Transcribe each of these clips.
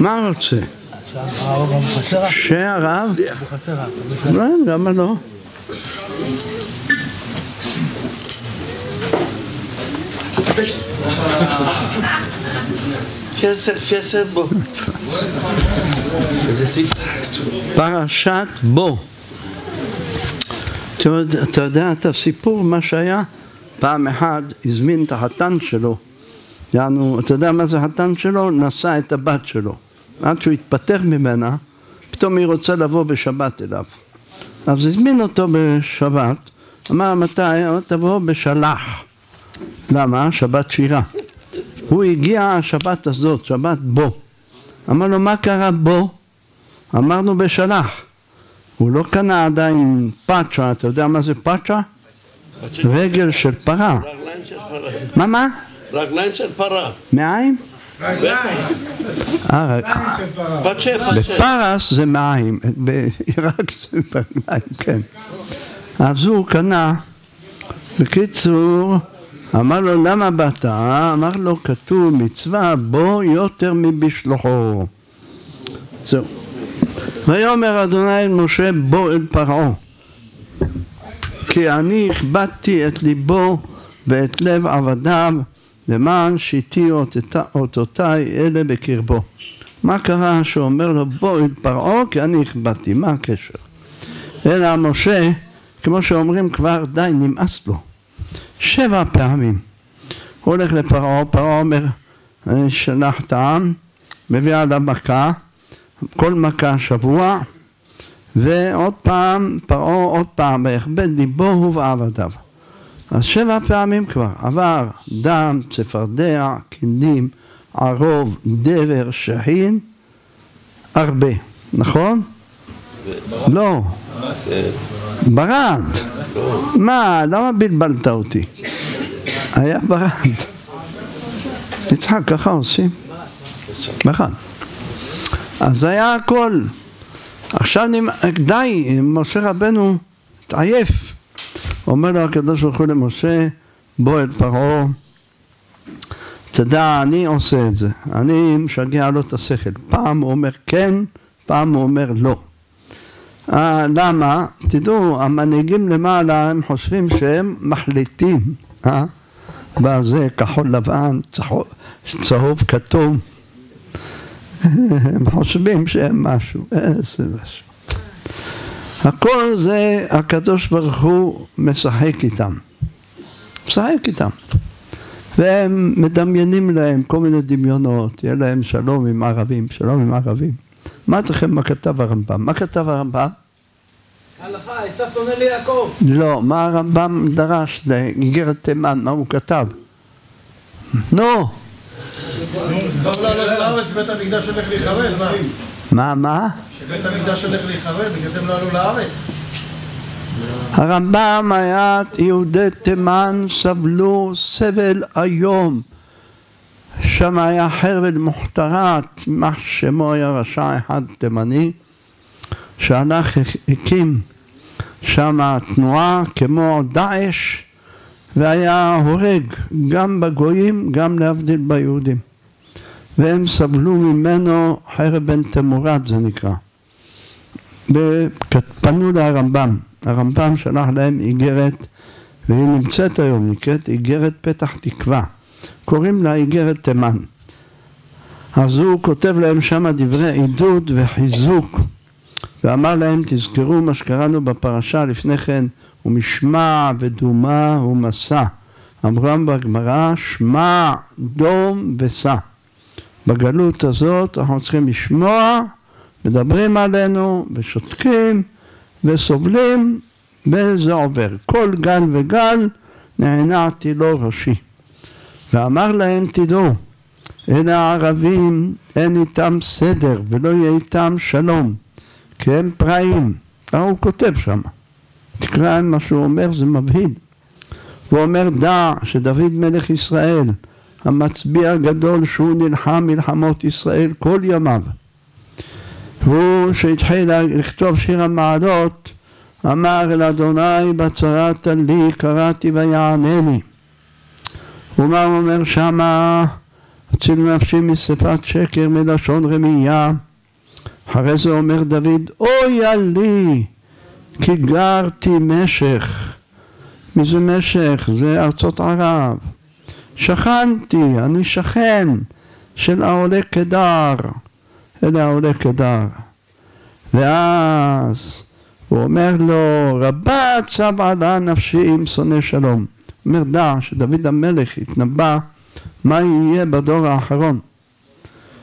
מה רוצה? שהרב? לא, למה לא? כסף בו. פרשת בו. אתה יודע את הסיפור, מה שהיה? פעם אחת הזמין את החתן שלו, יענו, אתה יודע מה זה חתן שלו? נשא את הבת שלו. עד שהוא התפטר ממנה, פתאום היא רוצה לבוא בשבת אליו. אז הזמין אותו בשבת, אמר מתי? אמר תבוא בשלח. למה? שבת שירה. הוא הגיע השבת הזאת, שבת בו. אמר לו, מה קרה בו? אמרנו בשלח. הוא לא קנה עדיין פאצ'ה, אתה יודע מה זה פאצ'ה? רגל של פרה. רגליים של פרה. מה מה? רגליים של פרה. מעיים? אה. בפרס זה מעיים, בעיראק זה ברגליים, כן. אז הוא קנה, בקיצור, אמר לו למה באת? אמר לו כתוב מצווה בו יותר מבשלוחו. זהו. ויאמר אדוני אל משה בוא אל פרעה כי אני הכבדתי את ליבו ואת לב עבדיו למען שיתי אותת- אותותיי אלה בקרבו. מה קרה שאומר לו בוא אל פרעה כי אני הכבדתי, מה הקשר? אלא משה, כמו שאומרים כבר די נמאס לו. שבע פעמים. הוא הולך לפרעה, פרעה אומר אני שלח את העם, מביא עליו מכה, כל מכה שבוע, ועוד פעם, פרעה עוד פעם, ויכבד ליבו ובעבדיו. אז שבע פעמים כבר עבר דם, צפרדע, קינים, ערוב, דבר, שחין, הרבה, נכון? לא, ברד. מה, למה בלבלת אותי? היה ברד. יצחק, ככה עושים? ברד. אז היה הכל. עכשיו די, משה רבנו התעייף. אומר לו הקדוש ברוך הוא למשה, בוא אל פרעה, תדע, אני עושה את זה, אני משגע לו את השכל. פעם הוא אומר כן, פעם הוא אומר לא. אה, למה? תדעו, המנהיגים למעלה הם חושבים שהם מחליטים, אה? בזה כחול לבן, צהוב, צהוב כתום. הם חושבים שהם משהו, איזה משהו. הכל זה הקדוש ברוך הוא משחק איתם. משחק איתם. והם מדמיינים להם כל מיני דמיונות, יהיה להם שלום עם ערבים, שלום עם ערבים. מה לכם מה כתב הרמב"ם? מה כתב הרמב"ם? הלכה, עשו שונא ליעקב. לא, מה הרמב"ם דרש לאיגרת תימן, מה הוא כתב? נו, מה? מה, מה? שבית המקדש הולך להיחרב, בגלל זה הם לא עלו לארץ. הרמב"ם היה יהודי תימן סבלו סבל איום שם היה חרב מוחתרת, יימח שמו היה רשע אחד תימני שהלך הקים שם תנועה כמו דאעש והיה הורג גם בגויים גם להבדיל ביהודים והם סבלו ממנו חרב בן תמורת זה נקרא. ופנו לרמב"ם. הרמב"ם שלח להם איגרת והיא נמצאת היום, נקראת איגרת פתח תקווה. קוראים לה איגרת תימן. אז הוא כותב להם שם דברי עידוד וחיזוק ואמר להם תזכרו מה שקראנו בפרשה לפני כן ומשמע ודומה ומסע. אמרם בגמרא שמע דום ושא בגלות הזאת אנחנו צריכים לשמוע מדברים עלינו ושותקים וסובלים וזה עובר. כל גל וגל נענעתי לו ראשי. ואמר להם תדעו, אלה הערבים אין איתם סדר ולא יהיה איתם שלום כי הם פראים. ככה הוא כותב שם. תקרא מה שהוא אומר זה מבהיל. הוא אומר דע שדוד מלך ישראל המצביע הגדול שהוא נלחם מלחמות ישראל כל ימיו והוא שהתחיל לכתוב שיר המעלות אמר אל אדוני בצרת לי קראתי ויענני ומה הוא אומר שמה הציל נפשי משפת שקר מלשון רמייה. אחרי זה אומר דוד, אוי לי, כי גרתי משך. מי זה משך? זה ארצות ערב. שכנתי, אני שכן של העולה קדר. אלה העולה קדר. ואז הוא אומר לו, רבה צב עלה נפשי עם שונא שלום. אומר דע שדוד המלך התנבא מה יהיה בדור האחרון.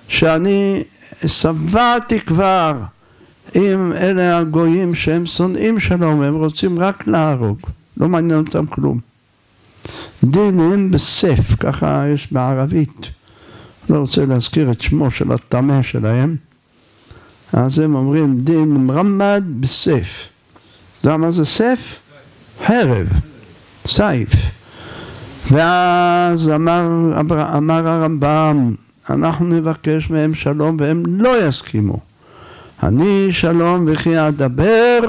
שאני שבעתי כבר עם אלה הגויים שהם שונאים שלום, הם רוצים רק להרוג, לא מעניין אותם כלום. דינים בסף, ככה יש בערבית, לא רוצה להזכיר את שמו של הטמא שלהם, אז הם אומרים דין מרמד בסף. אתה מה זה סף? חרב, סייף. ואז אמר, אמר הרמב"ם, אנחנו נבקש מהם שלום והם לא יסכימו. אני שלום וכי אדבר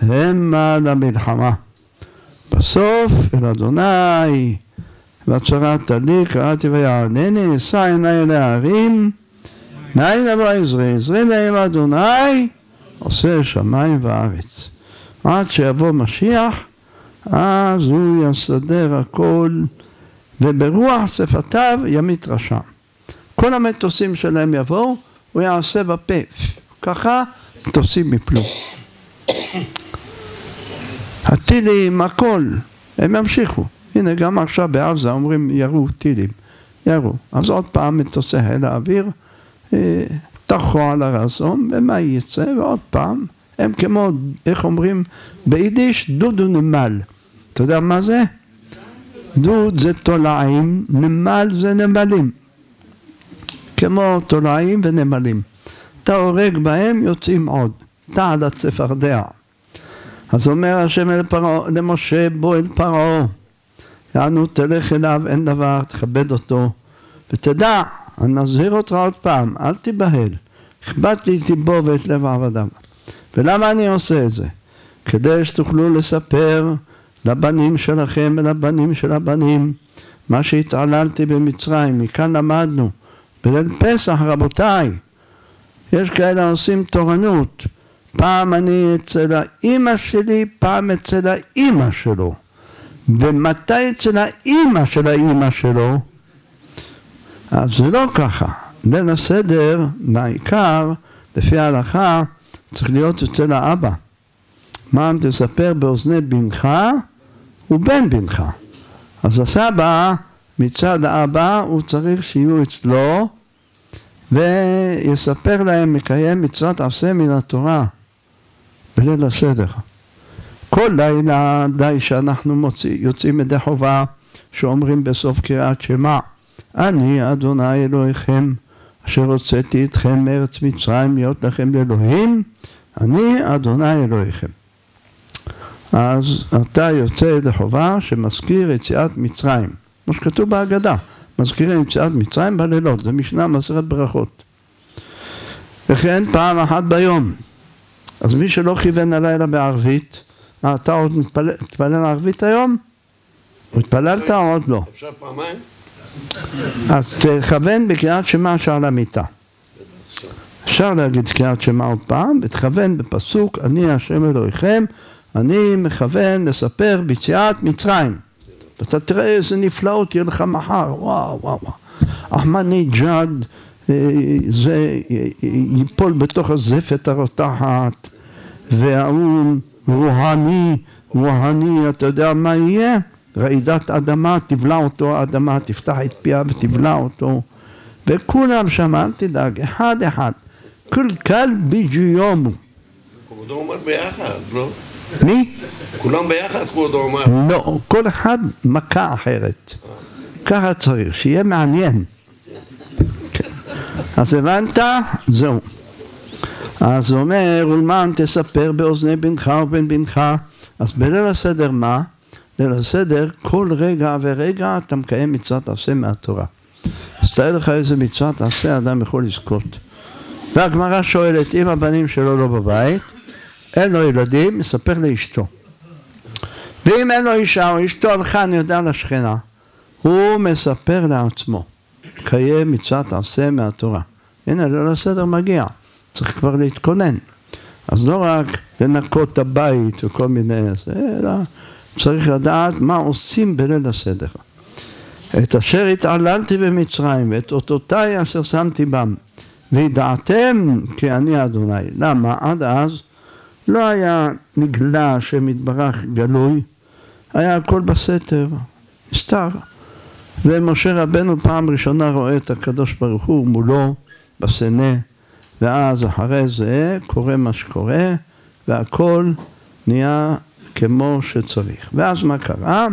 המה למלחמה. בסוף אל אדוני והצהרת לי קראתי ויענני אשא עיניי אל ההרים מאין אבוא עזרי עזרי להם אדוני עושה שמיים וארץ. עד שיבוא משיח אז הוא יסדר הכל וברוח שפתיו ימית רשע. כל המטוסים שלהם יבואו הוא יעשה בפה. ככה מטוסים יפלו הטילים הכל. הם ימשיכו. הנה גם עכשיו בעזה אומרים ירו טילים. ירו. אז עוד פעם מטוסי חיל האוויר טחו על הרסום ומה יצא? ועוד פעם הם כמו איך אומרים ביידיש? דודו נמל. אתה יודע מה זה? דוד זה תולעים, נמל זה נמלים. כמו תולעים ונמלים. אתה הורג בהם יוצאים עוד. אתה על הצפרדע אז אומר השם אל פרעה, למשה בוא אל פרעה. יענו תלך אליו אין דבר תכבד אותו. ותדע אני מזהיר אותך עוד פעם אל תיבהל. לי את ליבו ואת לב עבדיו ולמה אני עושה את זה? כדי שתוכלו לספר לבנים שלכם ולבנים של הבנים מה שהתעללתי במצרים, מכאן למדנו. בליל פסח רבותיי יש כאלה עושים תורנות פעם אני אצל האימא שלי, פעם אצל האימא שלו ומתי אצל האימא של האימא שלו? אז זה לא ככה ליל הסדר, מהעיקר, לפי ההלכה, צריך להיות אצל האבא. אם תספר באוזני בנך ובן בנך. אז הסבא מצד האבא הוא צריך שיהיו אצלו ויספר להם מקיים מצוות עשה מן התורה בליל הסדר. כל לילה די שאנחנו מוציא, יוצאים ידי חובה שאומרים בסוף קריאת שמע אני אדוני אלוהיכם אשר הוצאתי אתכם מארץ מצרים להיות לכם לאלוהים אני אדוני אלוהיכם. אז אתה יוצא ידי חובה שמזכיר יציאת מצרים. כמו שכתוב בהגדה מזכירים יציאת מצרים בלילות זה משנה מסרת ברכות. וכן פעם אחת ביום אז מי שלא כיוון הלילה בערבית מה אתה עוד מתפלל, מתפלל ערבית היום? התפללת או עוד לא? אפשר פעמיים? אז תכוון בקריאת שמע שעל המיטה אפשר להגיד קריאת שמע עוד פעם ותכוון בפסוק אני השם אלוהיכם אני מכוון לספר ביציאת מצרים ואתה תראה איזה נפלאות יהיה לך מחר וואו וואו וואו אחמדינג'אד זה ייפול בתוך הזפת הרותחת וההוא רוהני, רוהני, אתה יודע מה יהיה? רעידת אדמה, תבלע אותו האדמה, תפתח את פיה ותבלע אותו וכולם שם, אל תדאג, אחד אחד כל קל ביג'יומו כבודו אומר ביחד, לא? מי? כולם ביחד כבודו אומר. לא, כל אחד מכה אחרת ככה צריך, שיהיה מעניין. אז הבנת? זהו אז הוא אומר, ולמען תספר באוזני בנך ובן בנך. אז בליל הסדר מה? ליל הסדר כל רגע ורגע אתה מקיים מצוות עשה מהתורה. אז תאר לך איזה מצוות עשה אדם יכול לזכות. והגמרא שואלת אם הבנים שלו לא בבית אין לו ילדים, מספר לאשתו. ואם אין לו אישה או אשתו הלכה אני יודע לשכנה. הוא מספר לעצמו קיים מצוות עשה מהתורה. הנה, ליל הסדר מגיע, צריך כבר להתכונן. אז לא רק לנקות את הבית וכל מיני אלא צריך לדעת מה עושים בליל הסדר. את אשר התעללתי במצרים ואת אותותיי אשר שמתי בם וידעתם כי אני אדוני. למה? עד אז לא היה נגלה השם יתברך גלוי, היה הכל בסתר, נסתר. ומשה רבנו פעם ראשונה רואה את הקדוש ברוך הוא מולו בסנה, ואז אחרי זה קורה מה שקורה, והכל נהיה כמו שצריך. ואז מה קרה?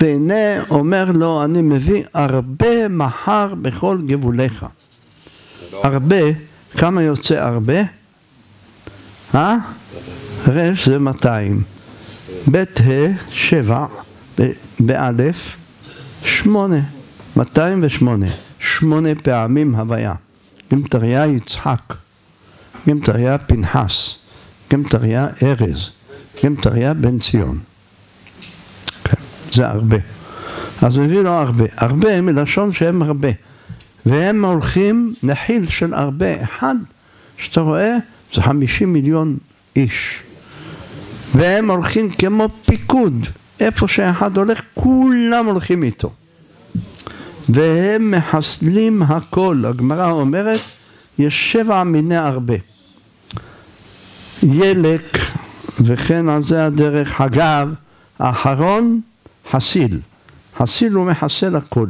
והנה אומר לו, אני מביא הרבה מחר בכל גבוליך. הרבה, כמה יוצא הרבה? אה? רש זה 200. בית ה' שבע, באלף שמונה, 208, שמונה פעמים הוויה. גמטריה יצחק, גמטריה פנחס, גמטריה ארז, גמטריה בן ציון. כן, זה הרבה. אז מביא לו הרבה. הרבה מלשון שהם הרבה. והם הולכים נחיל של הרבה. אחד שאתה רואה זה חמישים מיליון איש. והם הולכים כמו פיקוד. איפה שאחד הולך, כולם הולכים איתו. והם מחסלים הכל. הגמרא אומרת, יש שבע מיני הרבה. ילק, וכן על זה הדרך. אגב, האחרון, חסיל. חסיל הוא מחסל הכל.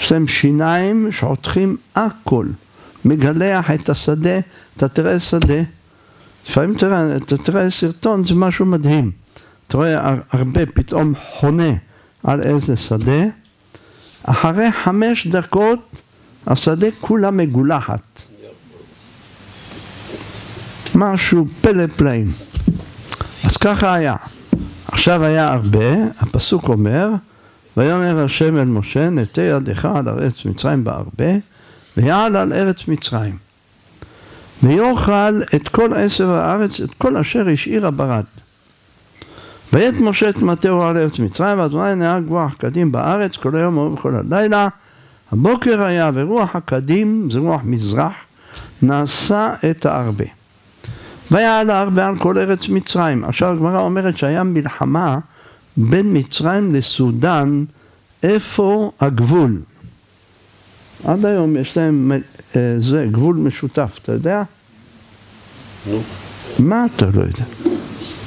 יש להם שיניים שחותכים הכל. מגלח את השדה, אתה תראה שדה. לפעמים תראה, אתה תראה סרטון, זה משהו מדהים. אתה רואה הרבה פתאום חונה על איזה שדה, אחרי חמש דקות השדה כולה מגולחת. משהו פלא פלאים. אז ככה היה. עכשיו היה הרבה, הפסוק אומר, ויאמר השם אל משה, נטה ידך על ארץ מצרים בהרבה, ויעל על ארץ מצרים. ויאכל את כל עשר הארץ, את כל אשר השאירה ברד. וית משה את מטהו על ארץ מצרים, ואדוני נהג רוח קדים בארץ כל היום וכל הלילה. הבוקר היה ורוח הקדים, זה רוח מזרח, נשא את הארבה. ויעל הארבה על כל ארץ מצרים. עכשיו הגמרא אומרת שהיה מלחמה בין מצרים לסודאן, איפה הגבול? עד היום יש להם אה, זה גבול משותף, אתה יודע? נו. מה אתה לא יודע?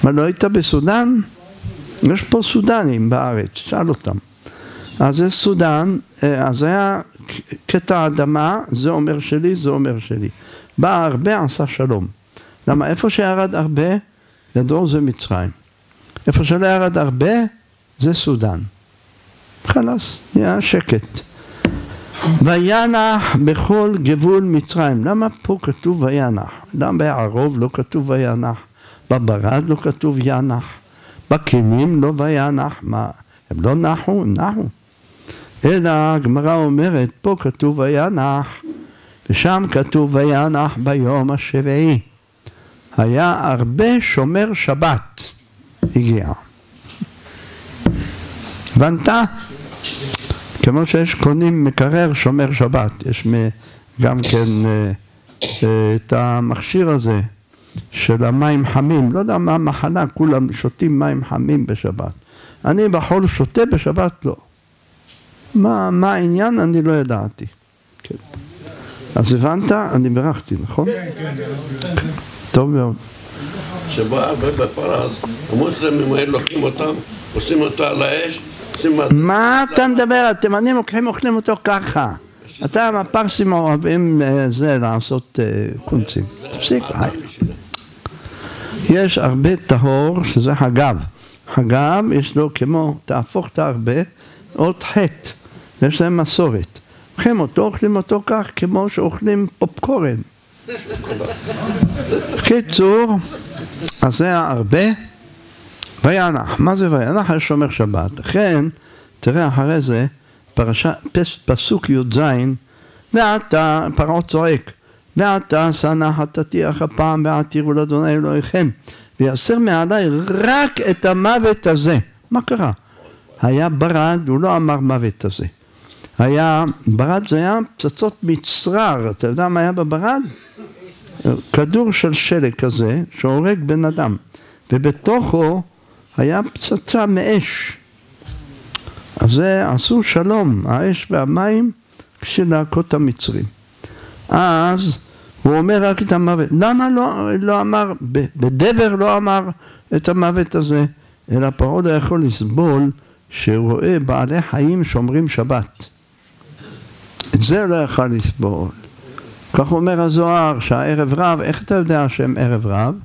מה, לא היית בסודאן? יש פה סודנים בארץ, שאל אותם. אז יש סודאן, אה, אז היה קטע אדמה, זה אומר שלי, זה אומר שלי. בא הרבה, עשה שלום. למה איפה שירד הרבה, ידעו זה מצרים. איפה שלא ירד הרבה, זה סודאן. חלאס, נהיה שקט. וינח בכל גבול מצרים. למה פה כתוב וינח? למה בערוב לא כתוב וינח? בברד לא כתוב ינח? בכנים לא וינח? מה, הם לא נחו? הם נחו. אלא הגמרא אומרת, פה כתוב וינח, ושם כתוב וינח ביום השביעי. היה הרבה שומר שבת הגיע. הבנת? כמו שיש קונים מקרר שומר שבת, יש גם כן אה, אה, את המכשיר הזה של המים חמים, לא יודע מה המחלה, כולם שותים מים חמים בשבת. אני בחול שותה, בשבת לא. מה, מה העניין? אני לא ידעתי. כן. אז הבנת? אני בירכתי, נכון? כן, כן. טוב מאוד. שבא בפרס, המוסלמים האלה לוקחים אותם, עושים אותו על האש, עושים... מה אתה מדבר? התימנים לוקחים אוכלים אותו ככה. אתה, הפרסים אוהבים אה, זה לעשות אה, קונצים. תפסיק. יש הרבה טהור שזה. חגב יש לו כמו תהפוך את הרבה אות חטא. יש להם מסורת. אוכלים אותו, אוכלים אותו כך כמו שאוכלים פופקורן. קיצור, אז זה הרבה. וינח, מה זה וינח? היה שומר שבת. לכן, תראה אחרי זה, פרשה, פס, פסוק י"ז, ועתה, פרעה צועק, ועתה שנא חטאתיך הפעם ועתירו לאדוני אלוהיכם, ויסר מעלי רק את המוות הזה. מה קרה? היה ברד, הוא לא אמר מוות הזה. היה, ברד זה היה פצצות מצרר, אתה יודע מה היה בברד? כדור של שלג כזה שהורג בן אדם, ובתוכו היה פצצה מאש. אז זה עשו שלום, האש והמים, בשביל להכות את המצרים. אז הוא אומר רק את המוות. למה לא, לא אמר, בדבר לא אמר את המוות הזה, אלא פרעה לא יכול לסבול שהוא רואה בעלי חיים שומרים שבת. את זה לא יכול לסבול. כך אומר הזוהר, שהערב רב, איך אתה יודע שהם ערב רב?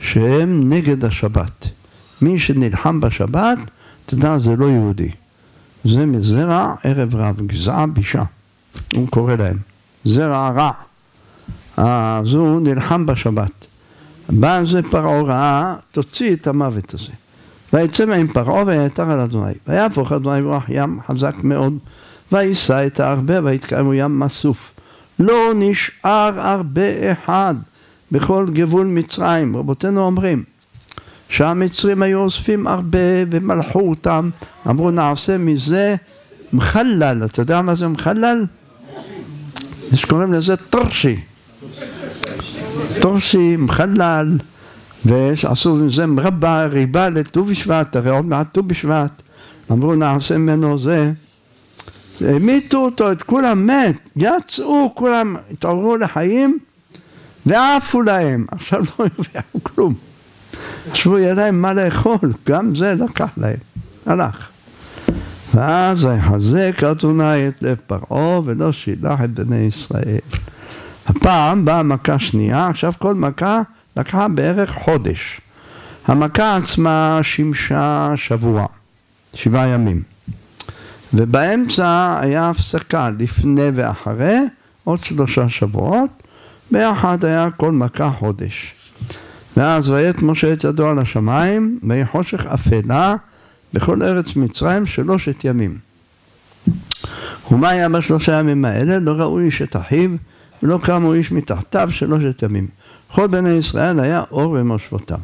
שהם נגד השבת. מי שנלחם בשבת, יודע, זה לא יהודי. זה מזרע ערב רב, גזעה בישה, הוא קורא להם. זרע רע. הוא נלחם בשבת. בא על זה פרעה רעה, תוציא את המוות הזה. ויצא מהם פרעה ויתר על אדוני. ויהפוך אדוני ברוח ים חזק מאוד, ויישא את הארבה ויתקיימו ים מסוף. לא נשאר הרבה אחד בכל גבול מצרים. רבותינו אומרים שהמצרים היו אוספים הרבה ומלכו אותם, אמרו נעשה מזה מחלל, אתה יודע מה זה מחלל? יש קוראים לזה טרשי, טרשי, מחלל, ועשו מזה מרבה, ריבה לט"ו בשבט, הרי עוד מעט ט"ו בשבט, אמרו נעשה ממנו זה, המיתו אותו, את כולם מת, יצאו, כולם התעוררו לחיים ועפו להם, עכשיו לא הרוויחו כלום. חשבו יהיה להם מה לאכול, גם זה לקח להם, הלך. ואז יחזק אדוני את לב פרעה ולא שילח את בני ישראל. הפעם באה מכה שנייה, עכשיו כל מכה לקחה בערך חודש. המכה עצמה שימשה שבוע, שבעה ימים. ובאמצע היה הפסקה לפני ואחרי, עוד שלושה שבועות, ביחד היה כל מכה חודש. ואז ויית משה את ידו על השמיים, ויהי חושך אפלה בכל ארץ מצרים שלושת ימים. ומה היה בשלושה ימים האלה? לא ראו איש את אחיו, ולא קמו איש מתחתיו שלושת ימים. כל בני ישראל היה אור במושבותם.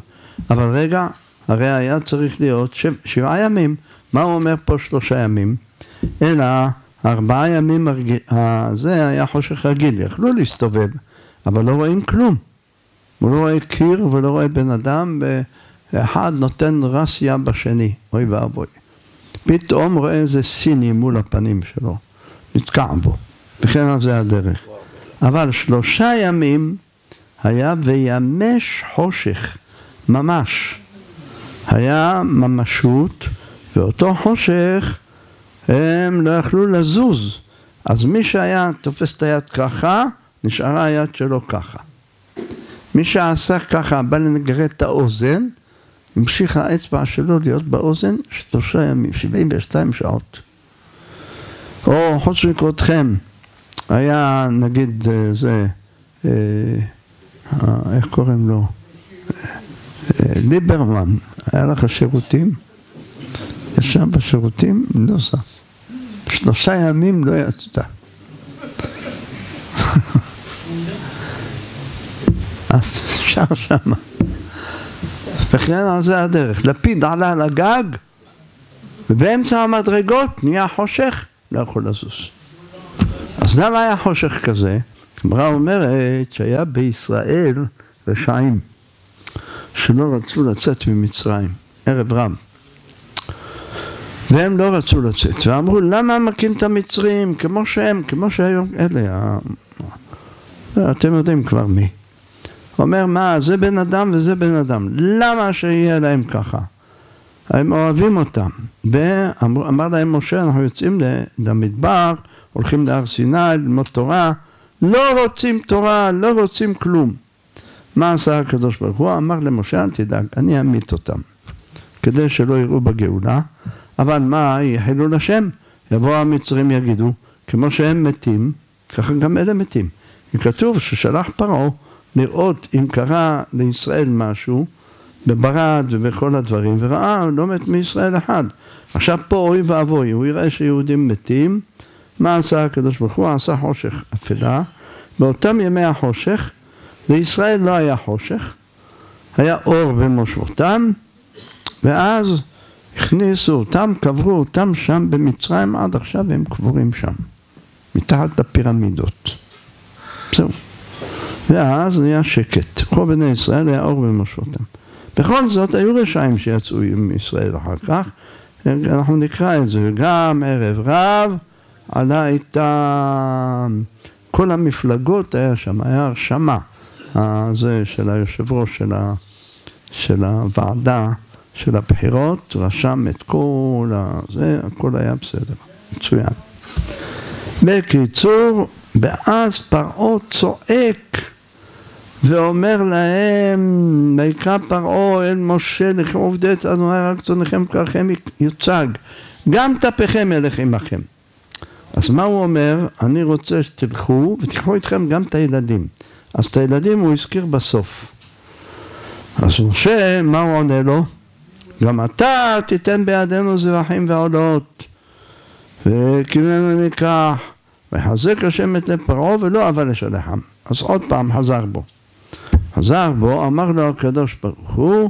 אבל רגע, הרי היה צריך להיות שבעה ימים. מה הוא אומר פה שלושה ימים? אלא ארבעה ימים הרגיל, זה היה חושך רגיל, יכלו להסתובב, אבל לא רואים כלום. הוא לא רואה קיר ולא רואה בן אדם, ואחד נותן רסיה בשני, אוי ואבוי. פתאום רואה איזה סיני מול הפנים שלו, נתקע בו, וכן על זה הדרך. אבל שלושה ימים היה וימש חושך, ממש. היה ממשות, ואותו חושך הם לא יכלו לזוז. אז מי שהיה תופס את היד ככה, נשארה היד שלו ככה. מי שעשה ככה, בא לנגרד את האוזן, המשיך האצבע שלו להיות באוזן שלושה ימים, 72 שעות. או חוץ מכבודכם, היה נגיד אה, זה, אה, אה, איך קוראים לו? ליברמן, היה לך שירותים? ישב בשירותים, לא זז. שלושה ימים לא יצא. אז אפשר שמה. וכן על זה הדרך. לפיד עלה על הגג, ובאמצע המדרגות נהיה חושך, לא יכול לזוז. אז למה היה חושך כזה? הגמרא אומרת שהיה בישראל רשעים שלא רצו לצאת ממצרים, ערב רב. והם לא רצו לצאת, ואמרו למה מכים את המצרים כמו שהם, כמו שהיום אלה, אתם יודעים כבר מי. אומר מה, זה בן אדם וזה בן אדם, למה שיהיה להם ככה? הם אוהבים אותם, ואמר להם משה אנחנו יוצאים למדבר, הולכים להר סיני ללמוד תורה, לא רוצים תורה, לא רוצים כלום. מה עשה הקדוש ברוך הוא? אמר למשה אל תדאג, אני אמית אותם, כדי שלא יראו בגאולה, אבל מה, יחילו לשם, יבואו המצרים יגידו, כמו שהם מתים, ככה גם אלה מתים. כתוב ששלח פרעה לראות אם קרה לישראל משהו בברד ובכל הדברים, וראה, לא מת מישראל אחד. עכשיו פה אוי ואבוי, הוא יראה שיהודים מתים, מה עשה הקדוש ברוך הוא? עשה חושך אפלה. באותם ימי החושך, לישראל לא היה חושך, היה אור במושבותם, ואז הכניסו אותם, קברו אותם שם במצרים עד עכשיו הם קבורים שם, מתחת לפירמידות. זהו. ואז נהיה שקט. כל בני ישראל היה אור במושבותם. בכל זאת היו רשעים שיצאו מישראל אחר כך, אנחנו נקרא את זה, גם ערב רב עלה איתם, כל המפלגות היה שם, היה הרשמה, זה של היושב ראש של, ה, של הוועדה של הבחירות, רשם את כל הזה, הכל היה בסדר, מצוין. בקיצור, ואז פרעה צועק ואומר להם, ויקרא פרעה אל משה לכם עובדי את אדוני רק צונכם כרכם יוצג, גם טפיכם ילך עמכם. אז מה הוא אומר? אני רוצה שתלכו ותיקחו איתכם גם את הילדים. אז את הילדים הוא הזכיר בסוף. אז משה, מה הוא עונה לו? גם אתה תיתן בידינו זרחים ועולות וקימנו ניקח ויחזק השם את לב פרעה ולא אבה לשלחם. אז עוד פעם חזר בו. חזר בו, אמר לו הקדוש ברוך הוא,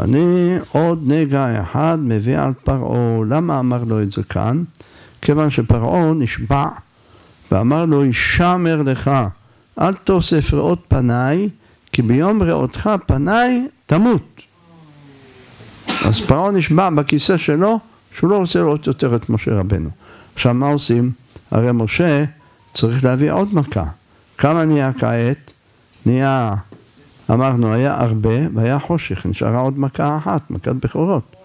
אני עוד נגע אחד מביא על פרעה. למה אמר לו את זה כאן? כיוון שפרעה נשבע ואמר לו, הישמר לך, אל תוסף ראות פניי, כי ביום ראותך פניי תמות. אז פרעה נשבע בכיסא שלו שהוא לא רוצה לראות יותר את משה רבנו. עכשיו מה עושים? הרי משה צריך להביא עוד מכה. כמה נהיה כעת? נהיה, אמרנו, היה הרבה והיה חושך, נשארה עוד מכה אחת, מכת בכורות.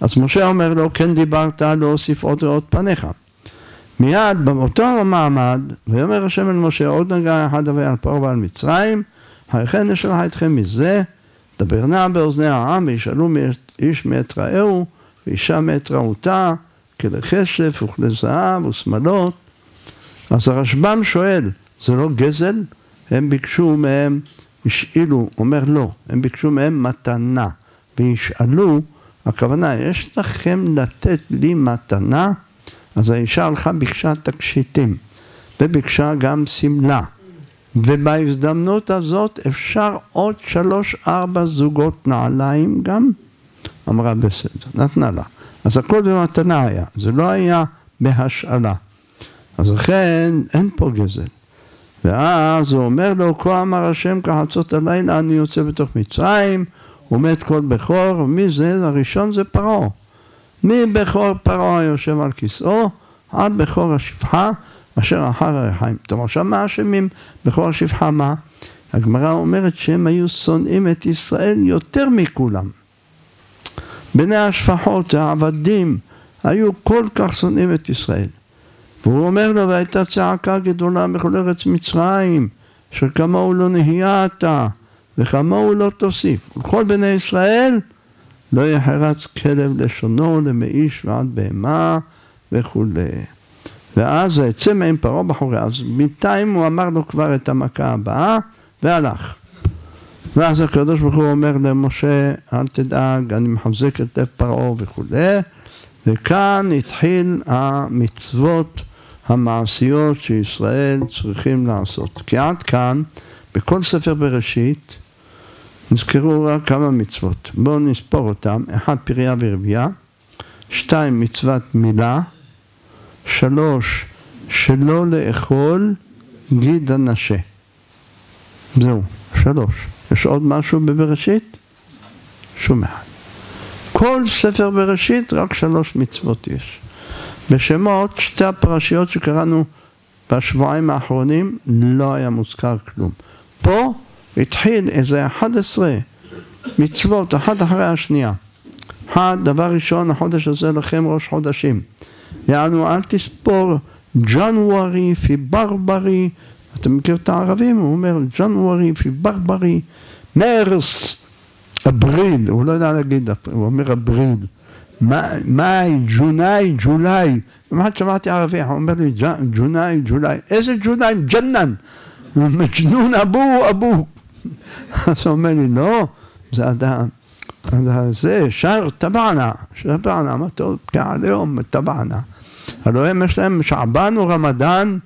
אז משה אומר לו, כן דיברת להוסיף עוד ראות פניך. מיד באותו המעמד, ויאמר השם אל משה, עוד נגע אחד אבי על פרעה ועל מצרים, היכן נשלח אתכם מזה, דבר נא באוזני העם, וישאלו איש מאת רעהו, ואישה מאת רעותה, כלי כסף וכלי זהב ושמלות. אז הרשב"ם שואל, זה לא גזל? הם ביקשו מהם, השאילו, אומר לא, הם ביקשו מהם מתנה, וישאלו, הכוונה, יש לכם לתת לי מתנה? אז האישה הלכה, ביקשה תקשיטים, וביקשה גם שמלה. ובהזדמנות הזאת אפשר עוד שלוש ארבע זוגות נעליים גם? אמרה בסדר, נתנה לה. אז הכל במתנה היה, זה לא היה בהשאלה. אז לכן אין פה גזל. ואז הוא אומר לו, כה אמר השם כחצות הלילה אני יוצא בתוך מצרים, הוא מת כל בכור, ומי זה? הראשון זה פרעה. מבכור פרעה היושב על כיסאו, עד בכור השפחה, אשר אחר הרחיים. טוב, עכשיו מה אשמים בכור השפחה? מה? הגמרא אומרת שהם היו שונאים את ישראל יותר מכולם. בני השפחות, העבדים, היו כל כך שונאים את ישראל. והוא אומר לו, והייתה צעקה גדולה בכל ארץ מצרים, שכמוהו לא נהיית, וכמוהו לא תוסיף. וכל בני ישראל לא יחרץ כלב לשונו למאיש ועד בהמה וכולי. ואז יצא מהם פרעה בחורי. אז בינתיים הוא אמר לו כבר את המכה הבאה, והלך. ואז הקדוש ברוך הוא אומר למשה, אל תדאג, אני מחזק את לב פרעה וכולי. וכאן התחיל המצוות המעשיות שישראל צריכים לעשות. כי עד כאן, בכל ספר בראשית, נזכרו רק כמה מצוות. בואו נספור אותם. אחד, פריה ורבייה. שתיים, מצוות מילה. שלוש, שלא לאכול גיד הנשה. זהו, שלוש. יש עוד משהו בבראשית? שום אחד. כל ספר בראשית רק שלוש מצוות יש. בשמות שתי הפרשיות שקראנו בשבועיים האחרונים לא היה מוזכר כלום. פה התחיל איזה 11 מצוות אחת אחרי השנייה. אחד, דבר ראשון, החודש הזה לכם ראש חודשים. יענו, אל תספור ג'נוארי פי ברברי, אתה מכיר את הערבים? הוא אומר ג'נוארי פי ברברי, מרס, אבריל, הוא לא יודע להגיד, הוא אומר אבריל. מאי, ג'ונאי, ג'ולי. כמעט שמעתי ערבי, הוא אומר לי ג'ונאי, ג'ולי. איזה ג'ונאי? ג'נן. מג'נון אבו אבו. אז הוא אומר לי, לא, זה אדם. זה שר טבענה, טבענה, מה טוב, כעליהום טבענה. הלוא הם יש להם שעבן ורמדאן,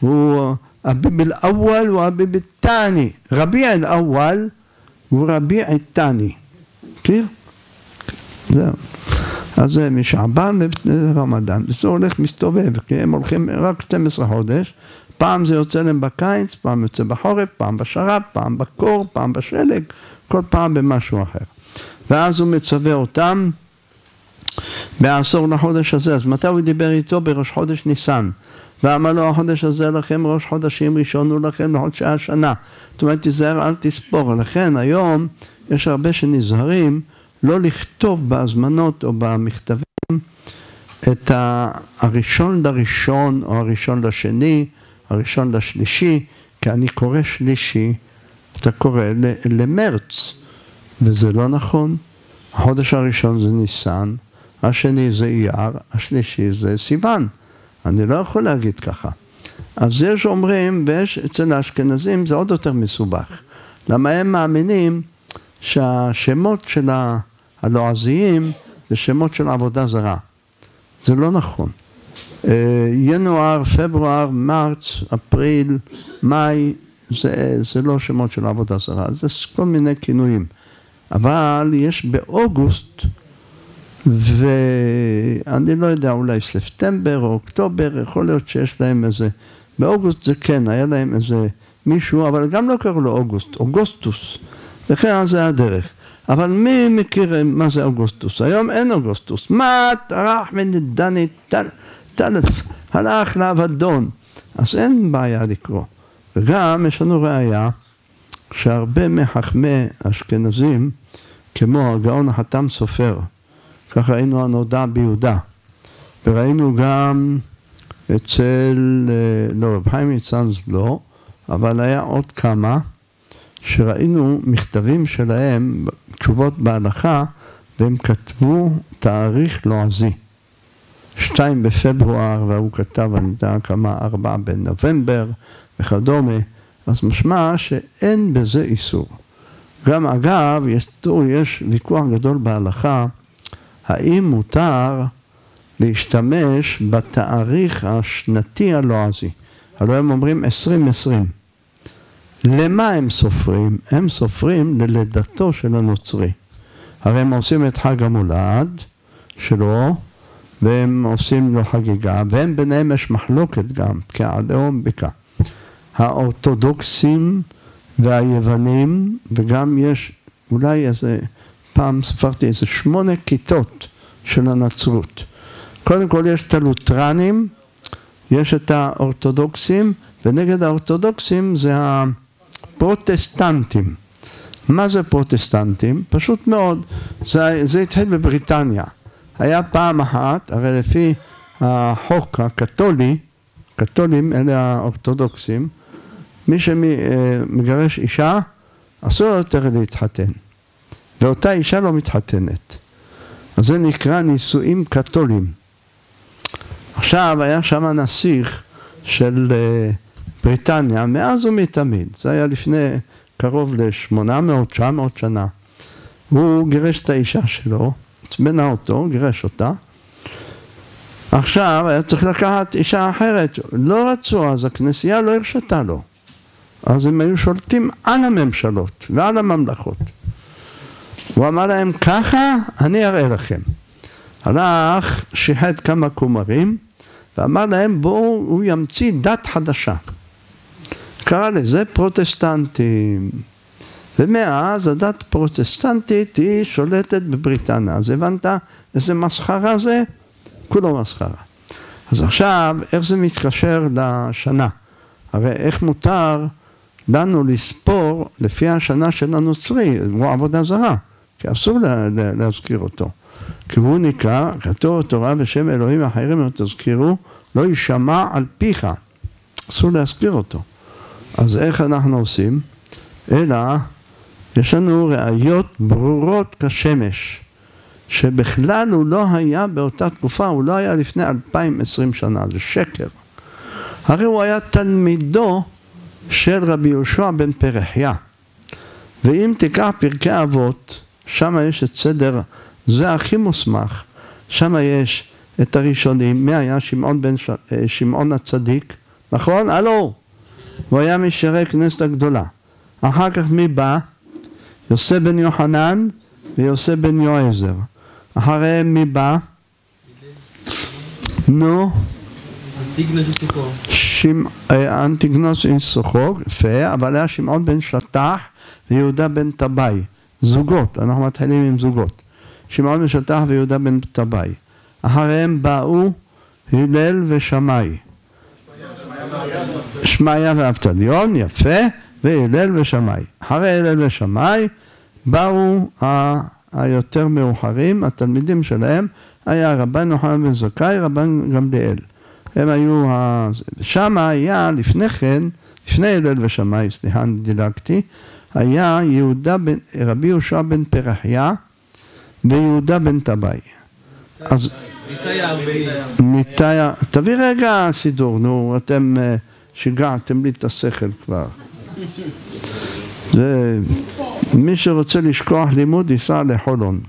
הוא הביב אל-אוול והביב אל-תאני. רביע אל-אוול ורביע אל-תאני. מכיר? זהו. אז זה משעבן לרמדאן. וזה הולך, מסתובב, כי הם הולכים רק 12 חודש. פעם זה יוצא להם בקיץ, פעם יוצא בחורף, פעם בשרב, פעם בקור, פעם בשלג, כל פעם במשהו אחר. ואז הוא מצווה אותם בעשור לחודש הזה. אז מתי הוא דיבר איתו? בראש חודש ניסן. ואמר לו החודש הזה לכם ראש חודשים ראשון הוא לכם לחודשי השנה. זאת אומרת תיזהר אל תספור. לכן היום יש הרבה שנזהרים לא לכתוב בהזמנות או במכתבים את הראשון לראשון או הראשון לשני, הראשון לשלישי, כי אני קורא שלישי, אתה קורא למרץ, וזה לא נכון. החודש הראשון זה ניסן, השני זה אייר, השלישי זה סיוון. אני לא יכול להגיד ככה. אז יש אומרים, ויש אצל האשכנזים זה עוד יותר מסובך. למה הם מאמינים שהשמות של הלועזיים זה שמות של עבודה זרה. זה לא נכון. אה, ינואר, פברואר, מרץ, אפריל, מאי, זה, זה לא שמות של עבודה זרה, זה כל מיני כינויים. אבל יש באוגוסט, ואני לא יודע, אולי ספטמבר או אוקטובר, יכול להיות שיש להם איזה, באוגוסט זה כן, היה להם איזה מישהו, אבל גם לא קראו לו אוגוסט, אוגוסטוס, וכן זה הדרך. אבל מי מכיר מה זה אוגוסטוס? היום אין אוגוסטוס. מה טרח ונדני טלף, הלך לאבדון. אז אין בעיה לקרוא. וגם יש לנו ראייה שהרבה מחכמי אשכנזים, כמו הגאון החתם סופר, ככה ראינו הנודע ביהודה, וראינו גם אצל, אה, לא, רב חיים מצאנז לא, אבל היה עוד כמה שראינו מכתבים שלהם, תשובות בהלכה, והם כתבו תאריך לועזי. שתיים בפברואר, והוא כתב, אני יודע כמה, ארבע בנובמבר וכדומה, אז משמע שאין בזה איסור. גם אגב, יש, יש ויכוח גדול בהלכה, האם מותר להשתמש בתאריך השנתי הלועזי. הלוא הם אומרים 2020. למה הם סופרים? הם סופרים ללידתו של הנוצרי. הרי הם עושים את חג המולד שלו, והם עושים לו חגיגה, והם ביניהם יש מחלוקת גם, כעליהום בקע. האורתודוקסים והיוונים, וגם יש אולי איזה, פעם ספרתי איזה שמונה כיתות של הנצרות. קודם כל יש את הלוטרנים, יש את האורתודוקסים, ונגד האורתודוקסים זה הפרוטסטנטים. מה זה פרוטסטנטים? פשוט מאוד, זה, זה התחיל בבריטניה. היה פעם אחת, הרי לפי החוק הקתולי, קתולים אלה האורתודוקסים, מי שמגרש אישה, אסור לו יותר להתחתן. ואותה אישה לא מתחתנת. אז זה נקרא נישואים קתולים. עכשיו היה שם נסיך של אה, בריטניה מאז ומתמיד, זה היה לפני קרוב ל-800-900 שנה. הוא גירש את האישה שלו, עצבנה אותו, גירש אותה. עכשיו היה צריך לקחת אישה אחרת, לא רצו, אז הכנסייה לא הרשתה לו. אז הם היו שולטים על הממשלות ועל הממלכות. הוא אמר להם, ככה אני אראה לכם. הלך, שיחד כמה כומרים, ואמר להם, בואו, הוא ימציא דת חדשה. קרא לזה פרוטסטנטים. ומאז הדת פרוטסטנטית היא שולטת בבריטניה. אז הבנת איזה מסחרה זה? כולו מסחרה. אז עכשיו, איך זה מתקשר לשנה? הרי איך מותר לנו לספור לפי השנה של הנוצרי, הוא עבודה זרה, כי אסור לה, לה, להזכיר אותו. כי הוא נקרא, כתוב תורה בשם אלוהים אחרים לא תזכירו, לא יישמע על פיך, אסור להזכיר אותו. אז איך אנחנו עושים? אלא יש לנו ראיות ברורות כשמש, שבכלל הוא לא היה באותה תקופה, הוא לא היה לפני 2020 שנה, זה שקר. הרי הוא היה תלמידו של רבי יהושע בן פרחיה. ואם תיקח פרקי אבות, שם יש את סדר, זה הכי מוסמך, שם יש את הראשונים, מי היה שמעון בן ש... אה, שמעון הצדיק, נכון? הלו, הוא היה משערי כנסת הגדולה. אחר כך מי בא? יוסף בן יוחנן ויוסף בן יועזר. אחריהם מי בא? נו, אה, אנטיגנוס אינסוכו, יפה, אבל היה שמעון בן שטח ויהודה בן טבעי. זוגות, אנחנו מתחילים עם זוגות. שמעון בן שטח ויהודה בן טבעי. אחריהם באו הלל ושמאי. שמעיה ואבטליון, יפה, והלל ושמאי. אחרי הלל ושמאי באו ה- היותר מאוחרים, התלמידים שלהם, היה רבן יוחנן בן זכאי, רבן גמליאל. הם היו, ה... שם היה לפני כן, לפני הלל ושמאי, סליחה, דילגתי, היה יהודה בן, רבי יהושע בן פרחיה ויהודה בן טבעי. אז ניתאי, תביא רגע סידור, נו, אתם אה, שיגעתם לי את השכל כבר. זה, מי שרוצה לשכוח לימוד ייסע לחולון.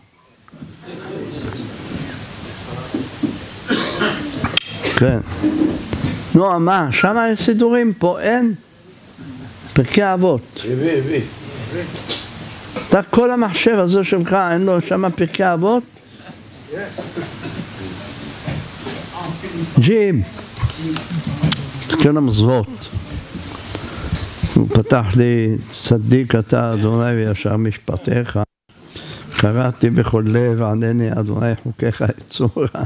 כן. נו, מה, שם יש סידורים, פה אין. פרקי אבות. הביא, הביא. אתה כל המחשב הזה שלך, אין לו שם פרקי אבות? ג'ים. תסתכל למזוות. הוא פתח לי, צדיק אתה אדוני וישר משפטיך. קראתי בכל לב, ענני אדוני חוקיך אצורה.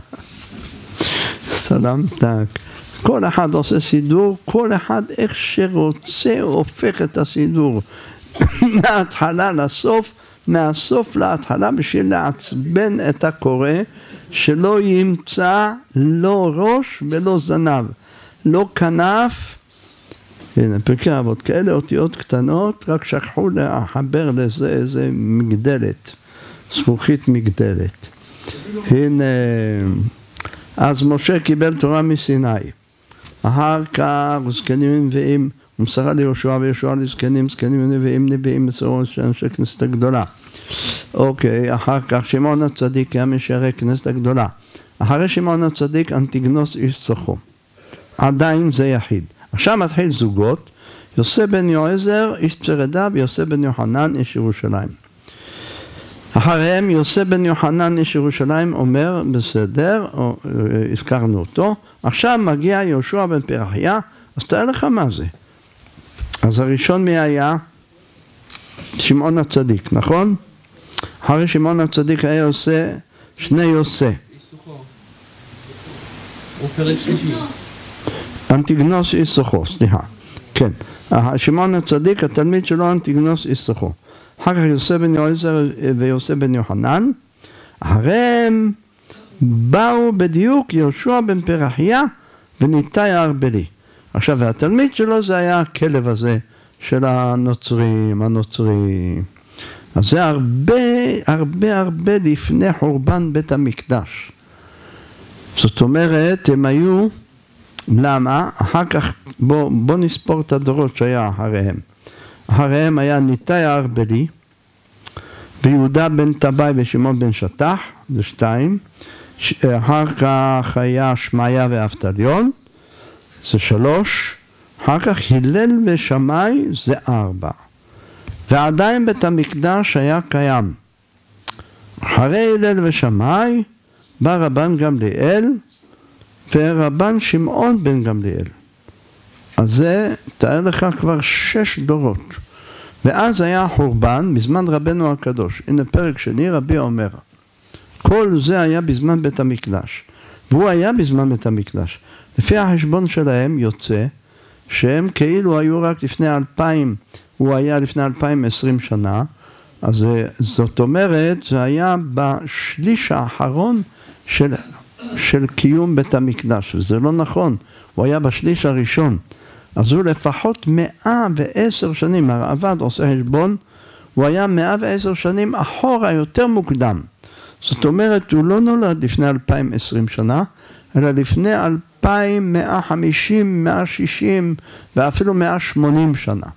סלמתק. כל אחד עושה סידור, כל אחד איך שרוצה הופך את הסידור. מההתחלה לסוף, מהסוף להתחלה בשביל לעצבן את הקורא, שלא ימצא לא ראש ולא זנב, לא כנף. הנה, פרקי אבות, כאלה אותיות קטנות, רק שכחו לחבר לזה איזה מגדלת, זכוכית מגדלת. הנה, אז משה קיבל תורה מסיני. אחר כך זקנים ונביאים, הוא מסרה ליהושע ויהושע לזקנים, זקנים ונביאים, נביאים מסורו של אנשי כנסת הגדולה. אוקיי, אחר כך שמעון הצדיק היה משערי כנסת הגדולה. אחרי שמעון הצדיק אנטיגנוס איש צחו. עדיין זה יחיד. עכשיו מתחיל זוגות, יוסף בן יועזר איש צרדה ויוסף בן יוחנן איש ירושלים. אחריהם יוסף בן יוחנן איש ירושלים אומר בסדר, או, אה, הזכרנו אותו, עכשיו מגיע יהושע בן פרחיה, אז תאר לך מה זה. אז הראשון מי היה? שמעון הצדיק, נכון? אחרי שמעון הצדיק היה עושה שני יוסף. הוא פרק שלישי. אנטיגנוס איסוכו, סליחה, כן. אה, שמעון הצדיק, התלמיד שלו אנטיגנוס איסוכו. אחר כך יוסף בן יועזר ויוסף בן יוחנן. אחריהם באו בדיוק יהושע בן פרחיה וניתאי הארבלי. עכשיו, והתלמיד שלו זה היה הכלב הזה של הנוצרים, הנוצרים. אז זה הרבה, הרבה, הרבה לפני חורבן בית המקדש. זאת אומרת, הם היו, למה? אחר כך, בוא, בוא נספור את הדורות שהיה אחריהם. אחריהם היה ניתאי הארבלי, ויהודה בן טבעי ושמעון בן שטח, זה שתיים. אחר כך היה שמעיה ואבטליון, זה שלוש. אחר כך הלל ושמאי, זה ארבע. ועדיין בית המקדש היה קיים. אחרי הלל ושמאי בא רבן גמליאל ורבן שמעון בן גמליאל. אז זה, תאר לך כבר שש דורות. ואז היה החורבן בזמן רבנו הקדוש. הנה פרק שני, רבי אומר. כל זה היה בזמן בית המקדש. והוא היה בזמן בית המקדש. לפי החשבון שלהם יוצא שהם כאילו היו רק לפני אלפיים, הוא היה לפני אלפיים עשרים שנה, אז זה- זאת אומרת, זה היה בשליש האחרון של, של קיום בית המקדש, וזה לא נכון, הוא היה בשליש הראשון. אז הוא לפחות מאה ועשר שנים, הרעב"ד עושה חשבון, הוא היה מאה ועשר שנים אחורה יותר מוקדם. זאת אומרת, הוא לא נולד לפני אלפיים עשרים שנה, אלא לפני אלפיים מאה חמישים, מאה שישים ואפילו מאה שמונים שנה.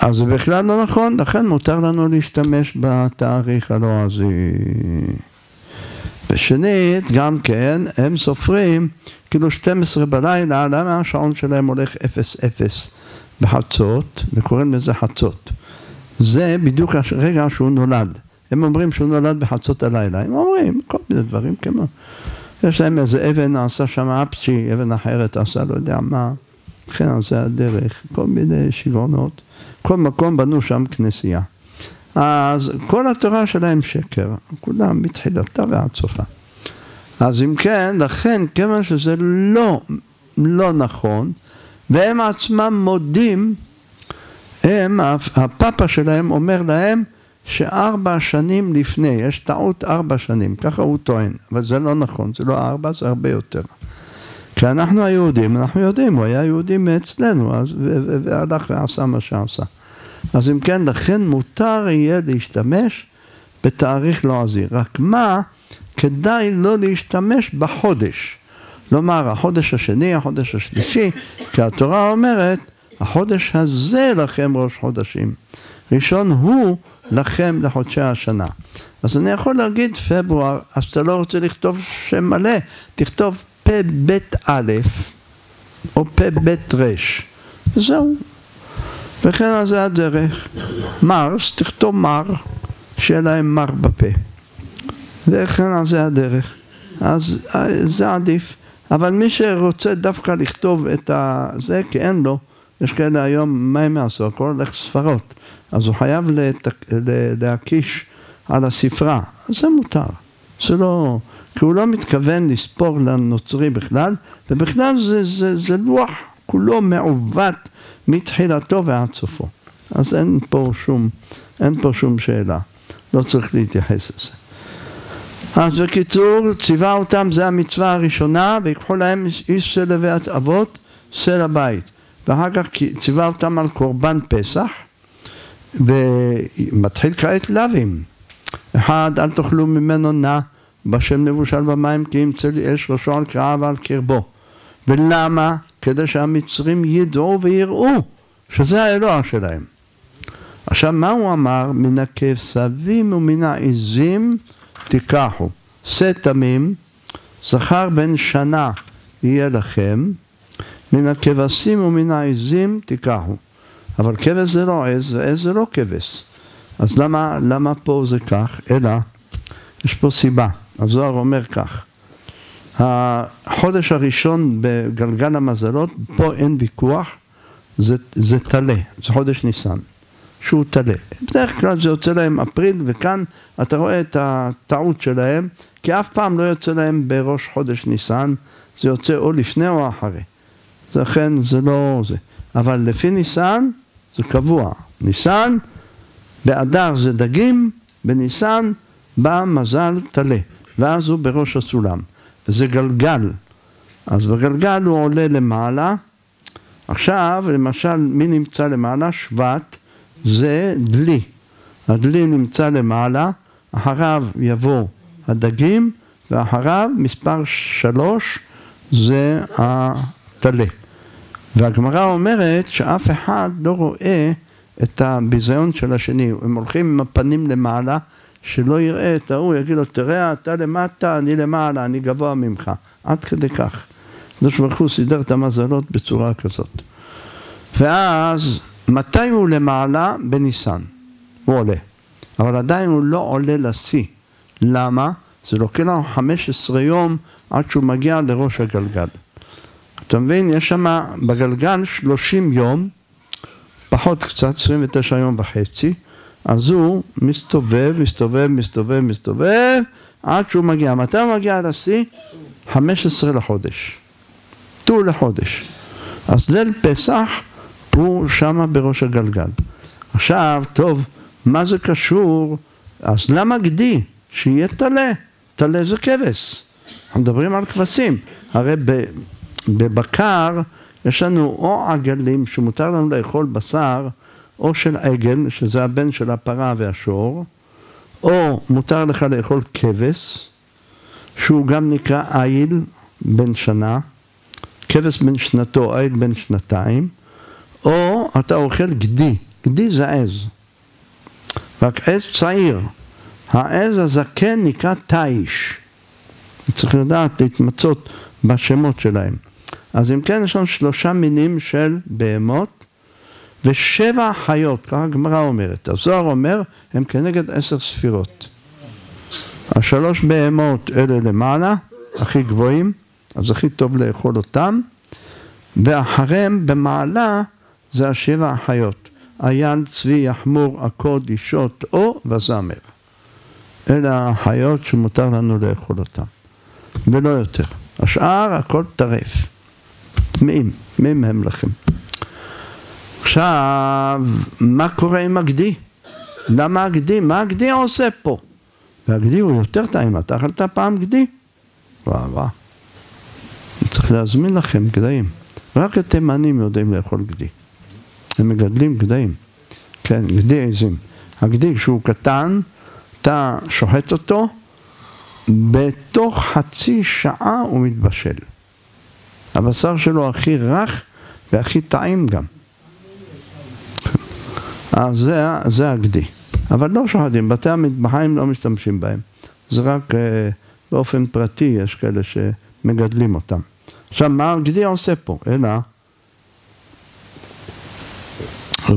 אז זה בכלל לא נכון, לכן מותר לנו להשתמש בתאריך הלועזי. ושנית, גם כן, הם סופרים כאילו 12 בלילה, למה השעון שלהם הולך 0-0 בחצות, וקוראים לזה חצות. זה בדיוק הרגע שהוא נולד. הם אומרים שהוא נולד בחצות הלילה, הם אומרים כל מיני דברים כמו, יש להם איזה אבן עשה שם אפצ'י, אבן אחרת עשה לא יודע מה, על זה הדרך, כל מיני שיגעונות, כל מקום בנו שם כנסייה. אז כל התורה שלהם שקר, כולם מתחילתה ועד סופה. אז אם כן, לכן, כיוון שזה לא, לא נכון, והם עצמם מודים, הם, הפאפה שלהם אומר להם שארבע שנים לפני, יש טעות ארבע שנים, ככה הוא טוען, אבל זה לא נכון, זה לא ארבע, זה הרבה יותר. כי אנחנו היהודים, אנחנו יודעים, הוא היה יהודי מאצלנו, אז, והלך ועשה מה שעשה. אז אם כן, לכן מותר יהיה להשתמש בתאריך לועזי. לא רק מה, כדאי לא להשתמש בחודש. כלומר, החודש השני, החודש השלישי, כי התורה אומרת, החודש הזה לכם ראש חודשים. ראשון הוא לכם לחודשי השנה. אז אני יכול להגיד פברואר, אז אתה לא רוצה לכתוב שם מלא, תכתוב פ"ב א' או פ"ב ר', וזהו. וכן על זה הדרך. מרס, תכתוב מר, שיהיה להם מר בפה. וכן על זה הדרך. אז זה עדיף. אבל מי שרוצה דווקא לכתוב את זה, כי אין לו, יש כאלה היום, מה הם יעשו? הכל הולך ספרות. אז הוא חייב לתק... להקיש על הספרה. זה מותר. זה לא... כי הוא לא מתכוון לספור לנוצרי בכלל, ובכלל זה, זה, זה לוח כולו מעוות מתחילתו ועד סופו. אז אין פה שום, אין פה שום שאלה. לא צריך להתייחס לזה. אז בקיצור, ציווה אותם, זה המצווה הראשונה, ויקחו להם איש של לוי אבות, סלע בית. ואחר כך ציווה אותם על קורבן פסח, ומתחיל כעת לאווים. אחד, אל תאכלו ממנו נע, בשם מבושל במים, כי ימצא לי אש ראשו על קרעה ועל קרבו. ולמה? כדי שהמצרים ידעו ויראו שזה האלוה שלהם. עכשיו, מה הוא אמר? מן הכבשבים ומן העזים תיקחו. שא תמים, זכר בן שנה יהיה לכם, מן הכבשים ומן העזים תיקחו. אבל כבש זה לא עז, עז זה לא כבש. אז למה, למה פה זה כך? אלא, יש פה סיבה. הזוהר אומר כך, החודש הראשון בגלגל המזלות, פה אין ויכוח, זה טלה, זה חודש ניסן. שהוא טלה. בדרך כלל זה יוצא להם אפריל, וכאן אתה רואה את הטעות שלהם, כי אף פעם לא יוצא להם בראש חודש ניסן, זה יוצא או לפני או אחרי. לכן זה לא זה. אבל לפי ניסן זה קבוע. ניסן, באדר זה דגים, בניסן בא מזל טלה, ואז הוא בראש הסולם. וזה גלגל. אז בגלגל הוא עולה למעלה. עכשיו, למשל, מי נמצא למעלה? שבט. זה דלי. הדלי נמצא למעלה, אחריו יבוא הדגים, ואחריו מספר שלוש זה הטלה. והגמרא אומרת שאף אחד לא רואה את הביזיון של השני, הם הולכים עם הפנים למעלה, שלא יראה את ההוא, יגיד לו, תראה, אתה למטה, אני למעלה, אני גבוה ממך. עד כדי כך. הקדוש ברוך הוא סידר את המזלות בצורה כזאת. ואז מתי הוא למעלה? בניסן. הוא עולה. אבל עדיין הוא לא עולה לשיא. למה? זה לוקח לנו 15 יום עד שהוא מגיע לראש הגלגל. אתה מבין? יש שם בגלגל 30 יום, פחות קצת, 29 יום וחצי, אז הוא מסתובב, מסתובב, מסתובב, מסתובב, עד שהוא מגיע. מתי הוא מגיע לשיא? 15 לחודש. ט"ו לחודש. אז ליל פסח הוא שמה בראש הגלגל. עכשיו, טוב, מה זה קשור? אז למה גדי? שיהיה טלה. טלה זה כבש. אנחנו מדברים על כבשים. הרי בבקר יש לנו או עגלים שמותר לנו לאכול בשר, או של עגל, שזה הבן של הפרה והשור, או מותר לך לאכול כבש, שהוא גם נקרא איל בן שנה, כבש בן שנתו, איל בן שנתיים, או אתה אוכל גדי, גדי זה עז, רק עז צעיר, העז הזקן נקרא תיש, צריך לדעת להתמצות בשמות שלהם. אז אם כן יש לנו שלושה מינים של בהמות, ושבע חיות, ככה הגמרא אומרת. הזוהר אומר, הם כנגד עשר ספירות. השלוש בהמות אלה למעלה, הכי גבוהים, אז הכי טוב לאכול אותם, ואחריהם במעלה זה השבע החיות, עיין, צבי, יחמור, עקוד, אישות, או וזמר. אלה החיות שמותר לנו לאכול אותן, ולא יותר. השאר הכל טרף, טמאים, טמאים הם לכם. עכשיו, מה קורה עם הגדי? למה הגדי? מה הגדי עושה פה? והגדי הוא יותר טעים, אתה אכלת פעם גדי? וואו וואו. צריך להזמין לכם גדיים. רק התימנים יודעים לאכול גדי. הם מגדלים גדיים. כן, גדי עזים. הגדי כשהוא קטן, אתה שוחט אותו, בתוך חצי שעה הוא מתבשל. הבשר שלו הכי רך והכי טעים גם. אז זה, זה הגדי. אבל לא שוחטים, בתי המטבחיים לא משתמשים בהם. זה רק אה, באופן פרטי יש כאלה שמגדלים אותם. עכשיו, מה הגדי עושה פה? אלא,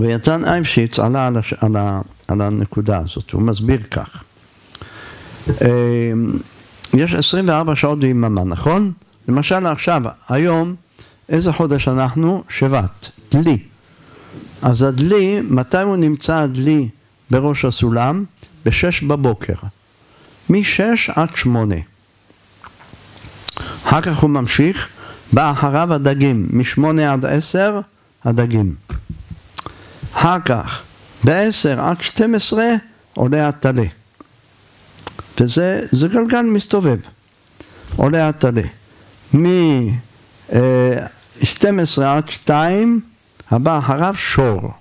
יצן אייבשיץ עלה על, הש... על, ה... על הנקודה הזאת, הוא מסביר כך. אה, יש 24 שעות ביממה, נכון? למשל עכשיו, היום, איזה חודש אנחנו? שבט, דלי. אז הדלי, מתי הוא נמצא הדלי בראש הסולם? בשש בבוקר. משש עד שמונה. אחר כך הוא ממשיך, בא אחריו הדגים, משמונה עד עשר, הדגים. אחר כך, בעשר עד שתים עשרה עולה הטלה. וזה גלגל מסתובב, עולה הטלה. מ-12 עד 2, הבא אחריו שור.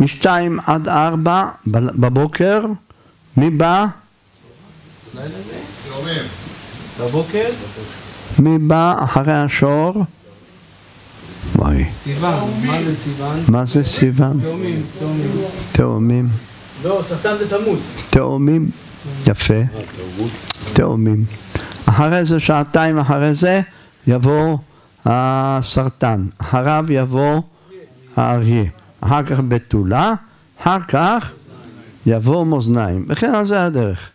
מ-2 עד 4 בבוקר, מי בא? בבוקר? מי בא אחרי השור? וואי. סיוון, מה זה סיוון? מה זה סיוון? תאומים, תאומים. תאומים. לא, סרטן זה תמוז. תאומים. יפה. תאומים. אחרי זה, שעתיים אחרי זה, יבוא הסרטן. אחריו יבוא האריה. אחר כך בתולה, אחר כך יבוא מאזניים. וכן על זה הדרך.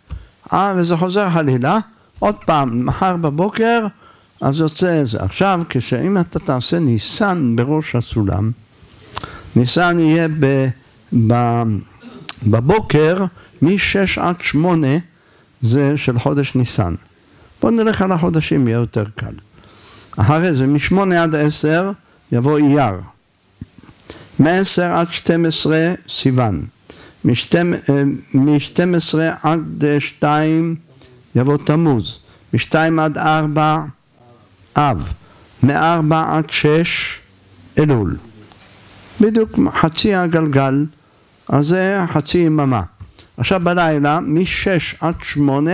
אה, וזה חוזר חלילה, עוד פעם, מחר בבוקר, אז יוצא זה. עכשיו, כשאם אתה תעשה ניסן בראש הסולם, ניסן יהיה ב, ב, בבוקר, מ-6 עד 8 זה של חודש ניסן. בואו נלך על החודשים, יהיה יותר קל. אחרי זה, מ-8 עד 10 יבוא אייר. מ-10 עד 12 סיוון. מ-12 עד 2 יבוא תמוז. מ-2 עד 4 אב. מ-4 עד 6 אלול. בדיוק חצי הגלגל, אז זה חצי יממה. עכשיו בלילה, מ-6 עד 8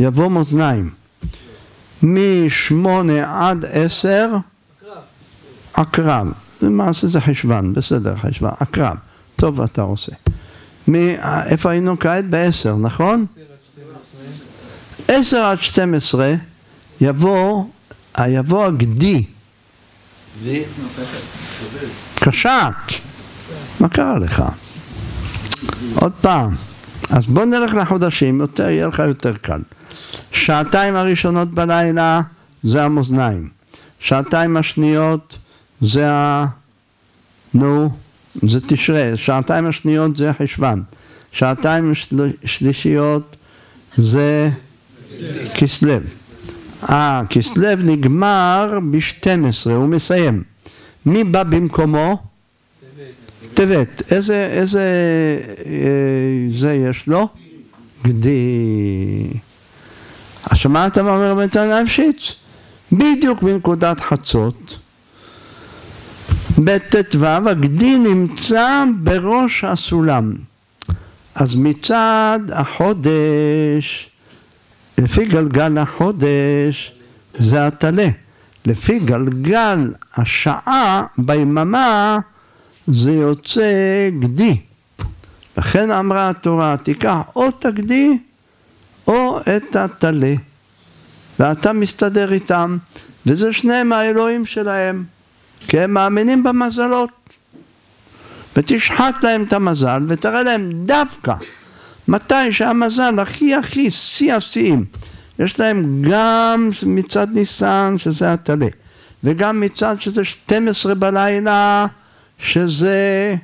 יבוא מאזניים. מ-8 עד 10 עקרב. למעשה זה חשוון, בסדר, חשוון, עקרב. טוב אתה עושה. איפה היינו כעת? ב-10, נכון? 10 עד 12 יבוא, יבוא הגדי. קשת. מה קרה לך? עוד פעם. אז בוא נלך לחודשים, יותר, יהיה לך יותר קל. שעתיים הראשונות בלילה זה המאזניים. שעתיים השניות זה ה... נו, זה תשרה. שעתיים השניות זה חשוון. שעתיים שלישיות זה כסלו. אה, כסלו נגמר ב-12, הוא מסיים. מי בא במקומו? טבת. איזה, איזה, אה, זה יש לו? גדי. עכשיו מה אתה אומר בנתן להפשיץ? בדיוק בנקודת חצות, בט"ו הגדי נמצא בראש הסולם. אז מצד החודש, לפי גלגל החודש, זה הטלה. לפי גלגל השעה ביממה, זה יוצא גדי. לכן אמרה התורה, תיקח או את הגדי או את הטלה. ואתה מסתדר איתם, וזה שניהם האלוהים שלהם, כי הם מאמינים במזלות. ותשחט להם את המזל ותראה להם דווקא מתי שהמזל הכי הכי שיא השיאים יש להם גם מצד ניסן שזה הטלה וגם מצד שזה 12 בלילה שזה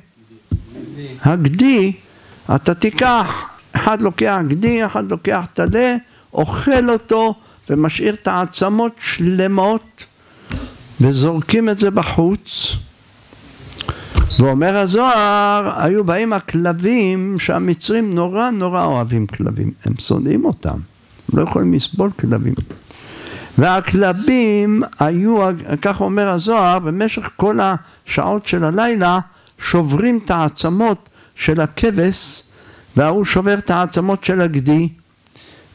הגדי אתה תיקח אחד לוקח גדי, אחד לוקח טלה, אוכל אותו ומשאיר את העצמות שלמות וזורקים את זה בחוץ. ואומר הזוהר, היו באים הכלבים שהמצרים נורא נורא אוהבים כלבים, הם שונאים אותם, הם לא יכולים לסבול כלבים. והכלבים היו, כך אומר הזוהר, במשך כל השעות של הלילה שוברים את העצמות של הכבש וההוא שובר את העצמות של הגדי.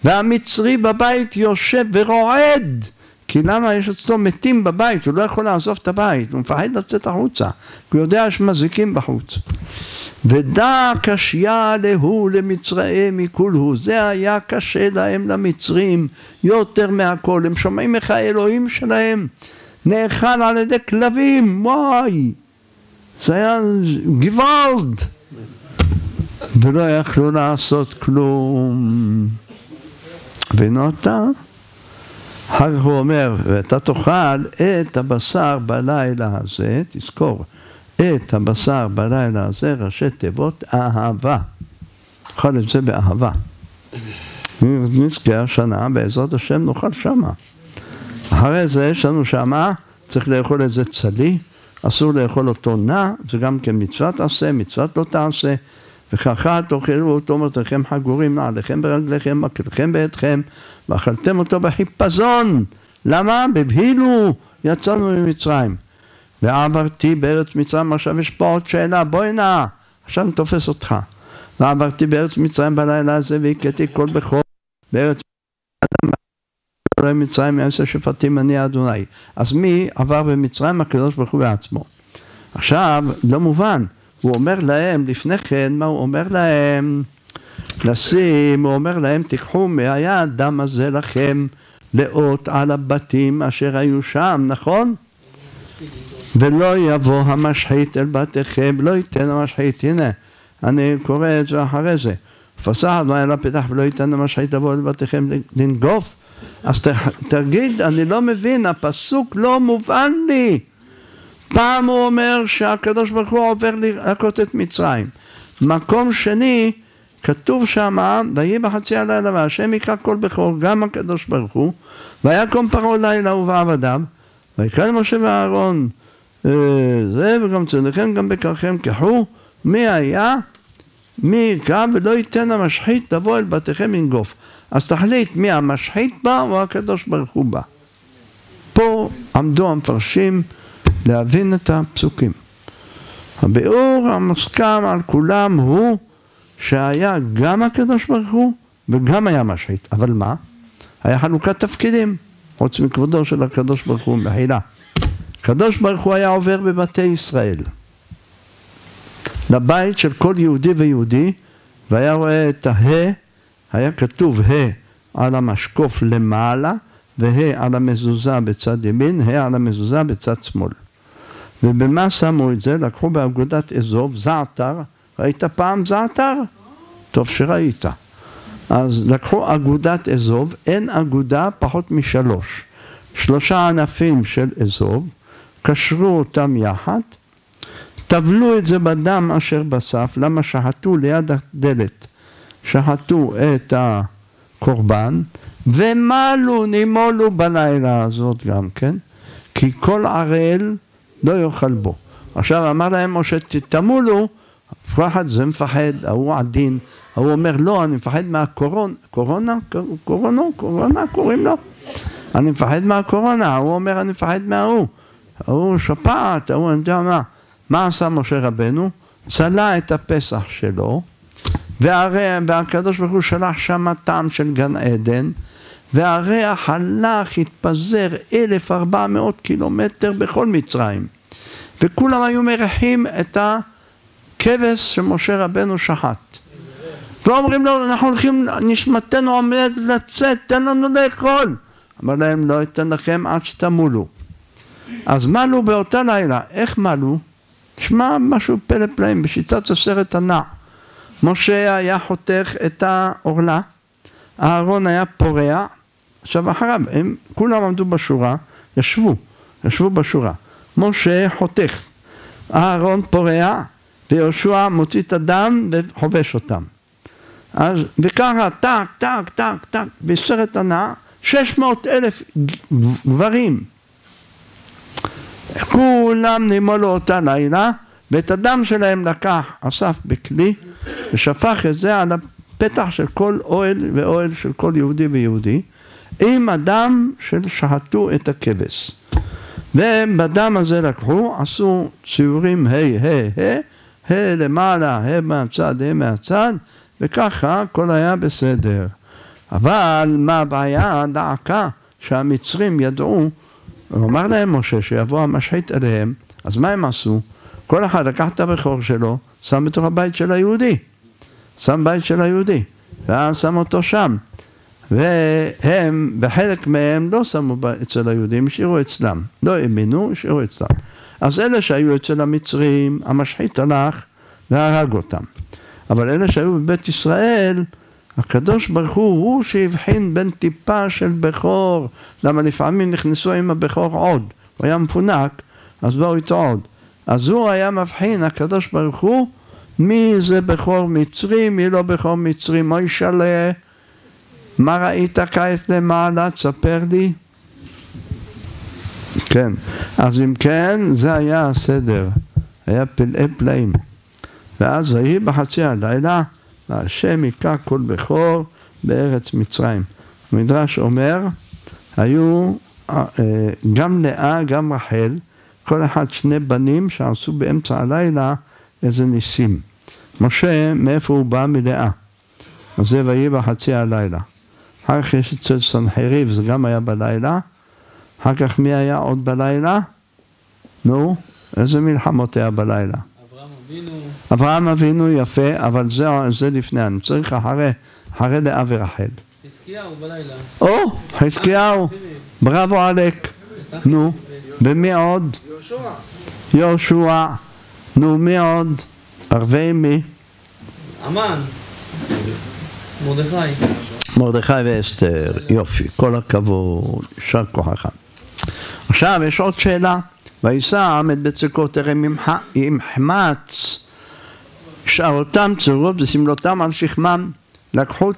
והמצרי בבית יושב ורועד כי למה יש אצלו מתים בבית, הוא לא יכול לעזוב את הבית, הוא מפחד לצאת החוצה, הוא יודע שמזיקים בחוץ. ודע קשיא להו למצריהם מכולהו, זה היה קשה להם למצרים יותר מהכל, הם שומעים איך האלוהים שלהם נאכל על ידי כלבים, וואי, זה היה גוואלד, ולא יכלו לעשות כלום. ונותר אחר כך הוא אומר, ואתה תאכל את הבשר בלילה הזה, תזכור, את הבשר בלילה הזה, ראשי תיבות אהבה. תאכל את זה באהבה. נזכה השנה, בעזרת השם נאכל שמה. אחרי זה יש לנו שמה, צריך לאכול את זה צלי, אסור לאכול אותו נע, זה גם כן מצוות עשה, מצוות לא תעשה. וככה תאכלו אותו מותיכם חגורים נעליכם ברגליכם, מקלכם בידכם, ואכלתם אותו בחיפזון. למה? בבהילו יצאנו ממצרים. ועברתי בארץ מצרים, עכשיו יש פה עוד שאלה, בואי נא, עכשיו אני תופס אותך. ועברתי בארץ מצרים בלילה הזה והכיתי כל בכור בארץ מצרים מעשר שפטים אני אדוני. אז מי עבר במצרים? הקדוש ברוך הוא בעצמו. עכשיו, לא מובן, הוא אומר להם, לפני כן, מה הוא אומר להם? לשים, הוא אומר להם, תיקחו מהדם הזה לכם לאות על הבתים אשר היו שם, נכון? ולא יבוא המשחית אל בתיכם, לא ייתן המשחית, הנה, אני קורא את זה אחרי זה. פסח אדוני אל הפתח ולא ייתן המשחית לבוא אל בתיכם לנגוף. אז תגיד, אני לא מבין, הפסוק לא מובן לי. פעם הוא אומר שהקדוש ברוך הוא עובר להכות את מצרים. מקום שני, כתוב שמה, ויהי בחצי הלילה והשם יקרא כל בכור, גם הקדוש ברוך הוא, ויקום פרעה לילה ובעבדיו, ויקרא למשה ואהרון אה, זה, וגם צאניכם גם בקרכם קחו, מי היה? מי יקרא ולא ייתן המשחית לבוא אל בתיכם לנגוף. אז תחליט מי המשחית בא או הקדוש ברוך הוא בא. פה עמדו המפרשים להבין את הפסוקים. הביאור המוסכם על כולם הוא שהיה גם הקדוש ברוך הוא וגם היה משחית, אבל מה? היה חלוקת תפקידים, חוץ מכבודו של הקדוש ברוך הוא, מחילה. הקדוש ברוך הוא היה עובר בבתי ישראל, לבית של כל יהודי ויהודי, והיה רואה את הה, היה כתוב ה' על המשקוף למעלה, וה' על המזוזה בצד ימין, ה' על המזוזה בצד שמאל. ובמה שמו את זה? לקחו באגודת אזוב, זעתר, ראית פעם זעתר? טוב שראית. אז לקחו אגודת אזוב, אין אגודה פחות משלוש. שלושה ענפים של אזוב, קשרו אותם יחד, טבלו את זה בדם אשר בסף, למה שחטו ליד הדלת, שחטו את הקורבן, ומלו, נימולו בלילה הזאת גם כן, כי כל ערל לא יאכל בו. עכשיו אמר להם משה, תמולו, פחד זה מפחד, ההוא עדין, ההוא אומר לא, אני מפחד מהקורונה, קורונה? קורונה? קורונה קוראים לו? אני מפחד מהקורונה, ההוא אומר אני מפחד מההוא, ההוא שפעת, ההוא אני יודע מה. מה עשה משה רבנו? צלה את הפסח שלו, והרי, והקדוש ברוך הוא שלח שם טעם של גן עדן, והריח הלך, התפזר 1,400 קילומטר בכל מצרים. וכולם היו מריחים את הכבש שמשה רבנו שחט. ואומרים לו, אנחנו הולכים, נשמתנו עומדת לצאת, תן לנו לאכול. אמר להם, לא אתן לכם עד שתמולו. אז מלו באותה לילה, איך מלו? תשמע משהו פלא פלאים, בשיטת עשרת הנע. משה היה חותך את העורלה, אהרון היה פורע, עכשיו אחריו, הם כולם עמדו בשורה, ישבו, ישבו בשורה. משה חותך, אהרון פורע, ויהושע מוציא את הדם וחובש אותם. אז, וככה, טק, טק, טק, טק, בסרט הנע, 600 אלף גברים. כולם נימולו אותה לילה, ואת הדם שלהם לקח אסף בכלי, ושפך את זה על הפתח של כל אוהל ואוהל של כל יהודי ויהודי, עם הדם של שחטו את הכבש. ובדם הזה לקחו, עשו ציורים ה' ה' ה', ה' למעלה, ה' מהצד, ה' מהצד, וככה הכל היה בסדר. אבל מה הבעיה? דעקה שהמצרים ידעו, הוא אמר להם משה שיבוא המשחית אליהם, אז מה הם עשו? כל אחד לקח את הבכור שלו, שם בתוך הבית של היהודי, שם בית של היהודי, ואז שם אותו שם. והם, בחלק מהם לא שמו אצל היהודים, השאירו אצלם. לא האמינו, השאירו אצלם. אז אלה שהיו אצל המצרים, המשחית הלך והרג אותם. אבל אלה שהיו בבית ישראל, הקדוש ברוך הוא הוא שהבחין בין טיפה של בכור, למה לפעמים נכנסו עם הבכור עוד, הוא היה מפונק, אז באו איתו עוד. אז הוא היה מבחין, הקדוש ברוך הוא, מי זה בכור מצרי, מי לא בכור מצרי, מוישלה, מה ראית כעת למעלה, תספר לי. כן, אז אם כן, זה היה הסדר, היה פלאי פלאים. ואז ויהי בחצי הלילה, והשם היכה כל בכור בארץ מצרים. המדרש אומר, היו אה, גם לאה, גם רחל, כל אחד שני בנים שעשו באמצע הלילה איזה ניסים. משה, מאיפה הוא בא? מלאה. אז זה ויהי בחצי הלילה. אחר כך יש אצל סנחריב, זה גם היה בלילה. אחר כך מי היה עוד בלילה? נו, איזה מלחמות היה בלילה? אברהם אבינו, אברהם אבינו יפה, אבל זה, זה לפני, אני צריך אחרי, אחרי לאה ורחל. חזקיהו בלילה. או, חזקיהו, בראבו עלק. נו, ומי עוד? יהושע. יהושע. נו, מי עוד? ערבי מי? המן. מרדכי. מרדכי ואסתר, יופי, כל הכבוד, יישר כוחך. עכשיו יש עוד שאלה, ויישא העם את בצקו טרם ימח- ימחמץ, שערותם צרורות ושמלותם על שכמם, לקחו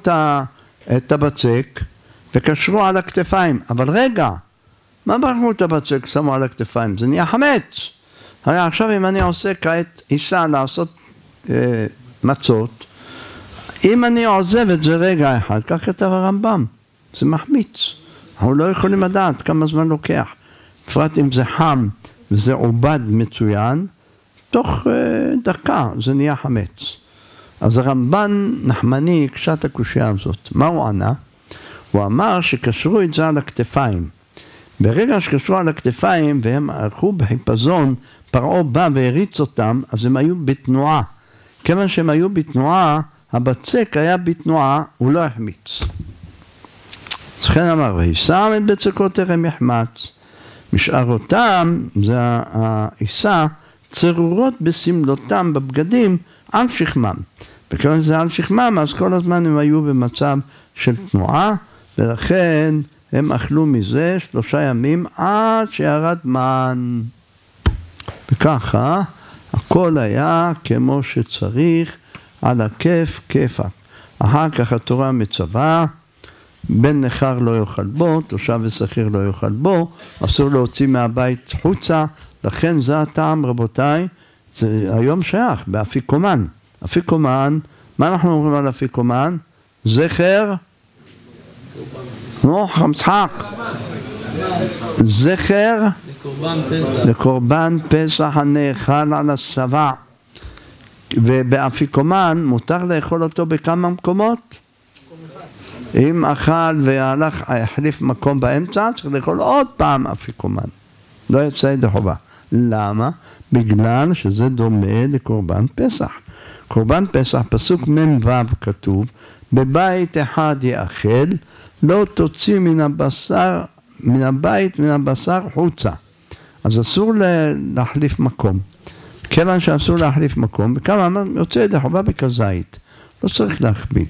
את הבצק וקשרו על הכתפיים, אבל רגע, מה ברחו את הבצק, שמו על הכתפיים? זה נהיה חמץ. הרי עכשיו אם אני עושה כעת עיסה לעשות אה, מצות, אם אני עוזב את זה רגע אחד, כך כתב הרמב"ם, זה מחמיץ. אנחנו לא יכולים לדעת כמה זמן לוקח. בפרט אם זה חם וזה עובד מצוין, תוך אה, דקה זה נהיה חמץ. אז הרמב"ן נחמני הקשה את הקושייה הזאת. מה הוא ענה? הוא אמר שקשרו את זה על הכתפיים. ברגע שקשרו על הכתפיים והם הלכו בחיפזון, פרעה בא והריץ אותם, אז הם היו בתנועה. כיוון שהם היו בתנועה, הבצק היה בתנועה, הוא לא החמיץ. אז לכן אמר, וישם את טרם יחמץ. משארותם, זה העיסה, צרורות בשמלותם בבגדים על שכמם. וכיוון שזה על שכמם, אז כל הזמן הם היו במצב של תנועה, ולכן הם אכלו מזה שלושה ימים עד שירד מן. וככה הכל היה כמו שצריך, על הכיף כיפק. אחר כך התורה מצווה, בן נכר לא יאכל בו, תושב ושכיר לא יאכל בו, אסור להוציא מהבית חוצה, לכן זה הטעם רבותיי, זה היום שייך באפיקומן. אפיקומן, מה אנחנו אומרים על אפיקומן? זכר, נו, חמצחק, זכר לקורבן פסח. פסח הנאכל על השבע. ובאפיקומן מותר לאכול אותו בכמה מקומות? אם אכל והלך, החליף מקום באמצע, צריך לאכול עוד פעם אפיקומן. לא יוצא ידי חובה. למה? בגלל שזה דומה לקורבן פסח. קורבן פסח, פסוק מ"ו כתוב, בבית אחד יאכל, לא תוציא מן הבשר, מן הבית, מן הבשר חוצה. אז אסור להחליף מקום. כיוון שאסור להחליף מקום, וכמה יוצא ידי חובה בכזית. לא צריך להכביד.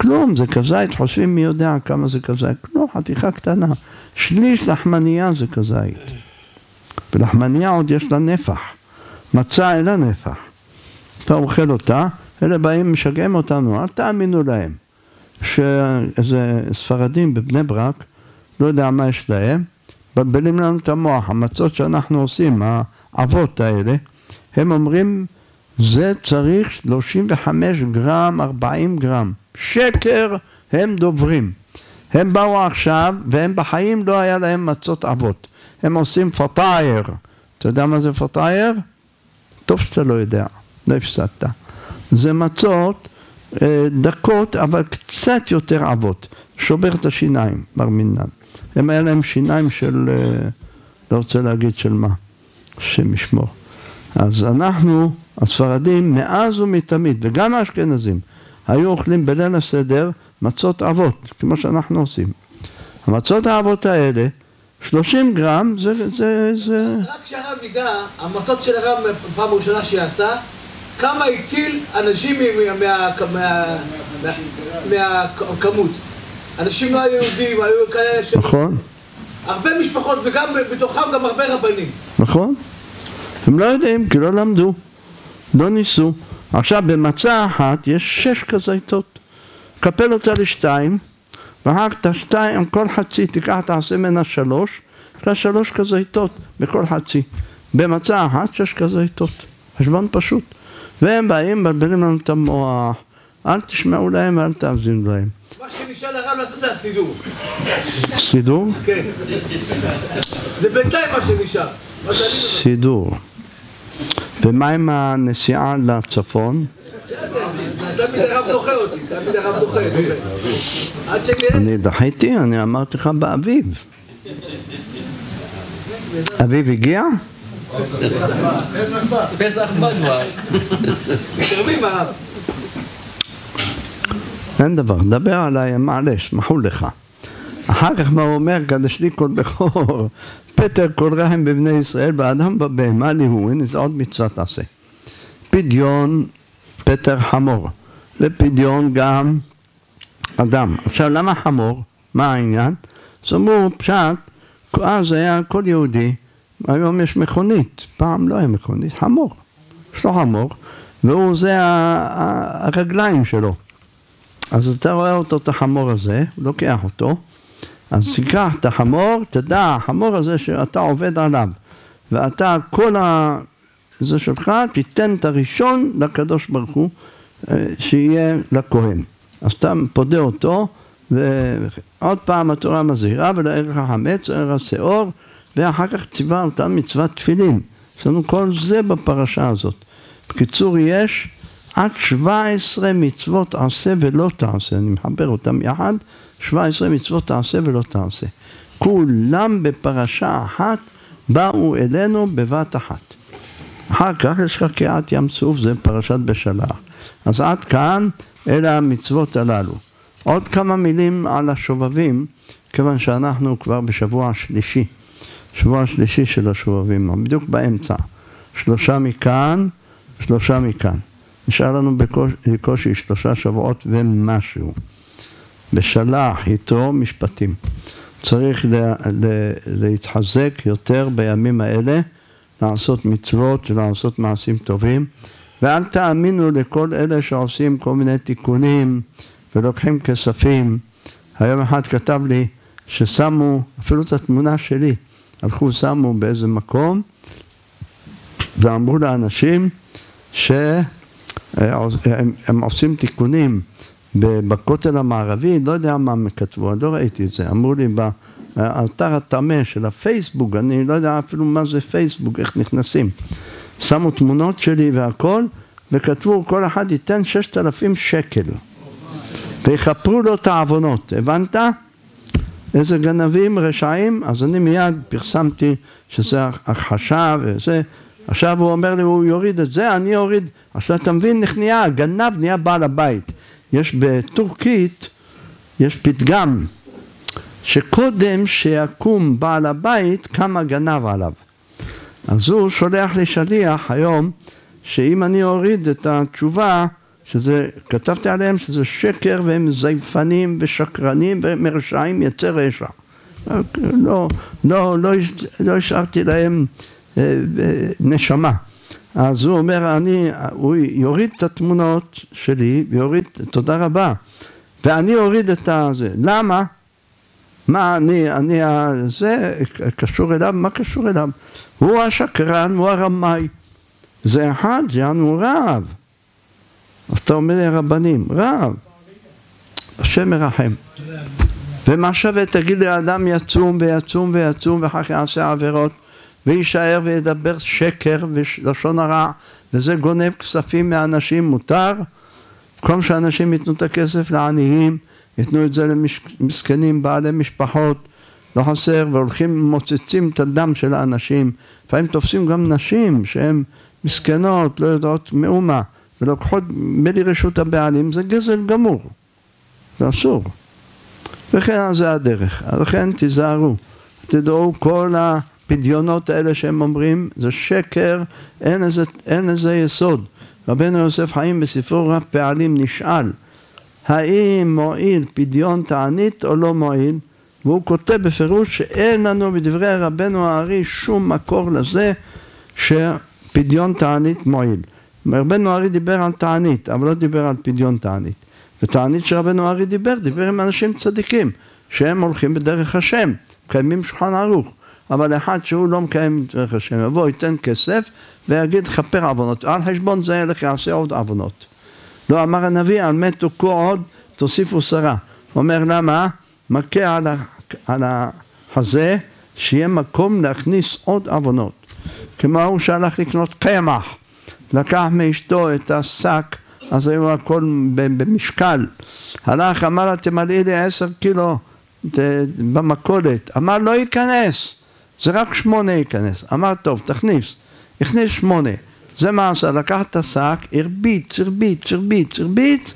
כלום, זה כזית, חושבים מי יודע כמה זה כזית. כלום, חתיכה קטנה. שליש לחמנייה זה כזית. ולחמנייה עוד יש לה נפח. מצה אין לה נפח. אתה אוכל אותה, אלה באים, משגעים אותנו, אל תאמינו להם. שאיזה ספרדים בבני ברק, לא יודע מה יש להם, מבלבלים לנו את המוח, המצות שאנחנו עושים, האבות האלה, הם אומרים, זה צריך 35 גרם, 40 גרם. שקר הם דוברים. הם באו עכשיו, והם בחיים לא היה להם מצות אבות. הם עושים פטאייר. אתה יודע מה זה פטאייר? טוב שאתה לא יודע, לא הפסדת. זה מצות אה, דקות, אבל קצת יותר עבות. שובר את השיניים, בר מינן. הם היה להם שיניים של, אה, לא רוצה להגיד של מה, השם ישמור. אז אנחנו, הספרדים, מאז ומתמיד, וגם האשכנזים, היו אוכלים בליל הסדר מצות אבות, כמו שאנחנו עושים. המצות האבות האלה, 30 גרם, זה... זה, זה... רק כשהרב ידע, המטות של הרב פעם ראשונה שעשה, כמה הציל אנשים מהכמות. אנשים לא היו יהודים, היו כאלה ש... נכון. הרבה משפחות, וגם בתוכם גם הרבה רבנים. נכון. הם לא יודעים, כי לא למדו, לא ניסו. עכשיו, במצה אחת יש שש כזיתות. קפל אותה לשתיים, ואחר כך את השתיים, כל חצי תיקח, תעשה ממנה שלוש, יש לה שלוש כזיתות בכל חצי. במצה אחת שש כזיתות. חשבון פשוט. והם באים, מבלבלים לנו את המוח, אל תשמעו להם ואל תאזינו להם. מה שנשאר לרב לעשות זה הסידור. סידור? כן. זה בינתיים מה שנשאר. סידור. ומה עם הנסיעה לצפון? אני דחיתי, אני אמרתי לך באביב. אביב הגיע? פסח בא. פסח בא כבר. הרב. אין דבר, דבר עליי, מעלש, מחול לך. אחר כך מה הוא אומר, קדש לי כל בכור, פטר כל רחם בבני ישראל, באדם בבהמה הנה זה עוד מצווה תעשה. פדיון, פטר חמור, ופדיון גם אדם. עכשיו למה חמור? מה העניין? אז אמרו פשט, אז היה כל יהודי, היום יש מכונית, פעם לא היה מכונית, חמור. יש לו חמור, והוא זה הרגליים שלו. אז אתה רואה אותו, את החמור הזה, הוא לוקח אותו, אז תיקח את החמור, תדע, החמור הזה שאתה עובד עליו, ואתה, כל ה... זה שלך, תיתן את הראשון לקדוש ברוך הוא, אה, שיהיה לכהן. אז אתה פודה אותו, ועוד פעם התורה מזהירה, ולערך החמץ, ערך השאור, ואחר כך ציווה אותה מצוות תפילין. יש לנו כל זה בפרשה הזאת. בקיצור, יש עד 17 מצוות עשה ולא תעשה, אני מחבר אותם יחד, 17 מצוות תעשה ולא תעשה. כולם בפרשה אחת באו אלינו בבת אחת. אחר כך יש קריעת ים סוף, זה פרשת בשלח. אז עד כאן אלה המצוות הללו. עוד כמה מילים על השובבים, כיוון שאנחנו כבר בשבוע השלישי, שבוע השלישי של השובבים, בדיוק באמצע. שלושה מכאן, שלושה מכאן. נשאר לנו בקושי, בקושי שלושה שבועות ומשהו. בשלח איתו משפטים. צריך לה, לה, להתחזק יותר בימים האלה, לעשות מצוות ולעשות מעשים טובים, ואל תאמינו לכל אלה שעושים כל מיני תיקונים ולוקחים כספים. היום אחד כתב לי ששמו, אפילו את התמונה שלי, הלכו שמו באיזה מקום ואמרו לאנשים שהם הם עושים תיקונים בכותל המערבי, לא יודע מה הם כתבו, אני לא ראיתי את זה, אמרו לי באתר הטמא של הפייסבוק, אני לא יודע אפילו מה זה פייסבוק, איך נכנסים. שמו תמונות שלי והכל, וכתבו כל אחד ייתן ששת אלפים שקל ויכפרו לו את העוונות, הבנת? איזה גנבים רשעים, אז אני מיד פרסמתי שזה הכחשה וזה, עכשיו הוא אומר לי, הוא יוריד את זה, אני אוריד, עכשיו אתה מבין, איך הגנב נהיה בעל הבית. יש בטורקית, יש פתגם, שקודם שיקום בעל הבית, קם הגנב עליו. אז הוא שולח לי שליח היום, שאם אני אוריד את התשובה, שזה, כתבתי עליהם שזה שקר והם זייפנים ושקרנים ומרשעים יצא רשע. לא, לא, לא, לא השארתי להם אה, אה, נשמה. אז הוא אומר, אני, הוא יוריד את התמונות שלי ויוריד, תודה רבה, ואני אוריד את הזה. למה? מה אני, אני, זה קשור אליו, מה קשור אליו? הוא השקרן, הוא הרמאי. זה אחד, יענו רב. אז אתה אומר לי הרבנים, רב, השם מרחם. ומה שווה, תגיד לאדם יצום ויצום ויצום ואחר כך יעשה עבירות ויישאר וידבר שקר ולשון הרע וזה גונב כספים מאנשים מותר? במקום שאנשים ייתנו את הכסף לעניים, ייתנו את זה למסכנים, בעלי משפחות, לא חסר, והולכים מוצצים את הדם של האנשים. לפעמים תופסים גם נשים שהן מסכנות, לא יודעות מאומה, ולוקחות בלי רשות הבעלים, זה גזל גמור. זה אסור. וכן זה הדרך. לכן תיזהרו. תדעו כל הפדיונות האלה שהם אומרים, זה שקר, אין לזה, אין לזה יסוד. רבנו יוסף חיים בספרו רב פעלים נשאל האם מועיל פדיון תענית או לא מועיל? והוא כותב בפירוש שאין לנו בדברי רבנו הארי שום מקור לזה שפדיון תענית מועיל. רבנו הארי דיבר על תענית, אבל לא דיבר על פדיון תענית. ותענית שרבנו הארי דיבר, דיבר עם אנשים צדיקים, שהם הולכים בדרך השם, מקיימים שולחן ערוך. אבל אחד שהוא לא מקיים את דרך השם, יבוא, ייתן כסף ויגיד כפר עוונות. על חשבון זה ילך יעשה עוד עוונות. לא אמר הנביא, על מת תוכו עוד, תוסיפו שרה. אומר למה? מכה על, על החזה, שיהיה מקום להכניס עוד עוונות. כמו ההוא שהלך לקנות קמח, לקח מאשתו את השק, אז היו הכל במשקל. הלך, אמר לה, תמלאי לי עשר קילו במכולת. אמר, לא ייכנס, זה רק שמונה ייכנס. אמר, טוב, תכניס. הכניס שמונה. זה מה עשה? לקח את השק, הרביץ, הרביץ, הרביץ, הרביץ,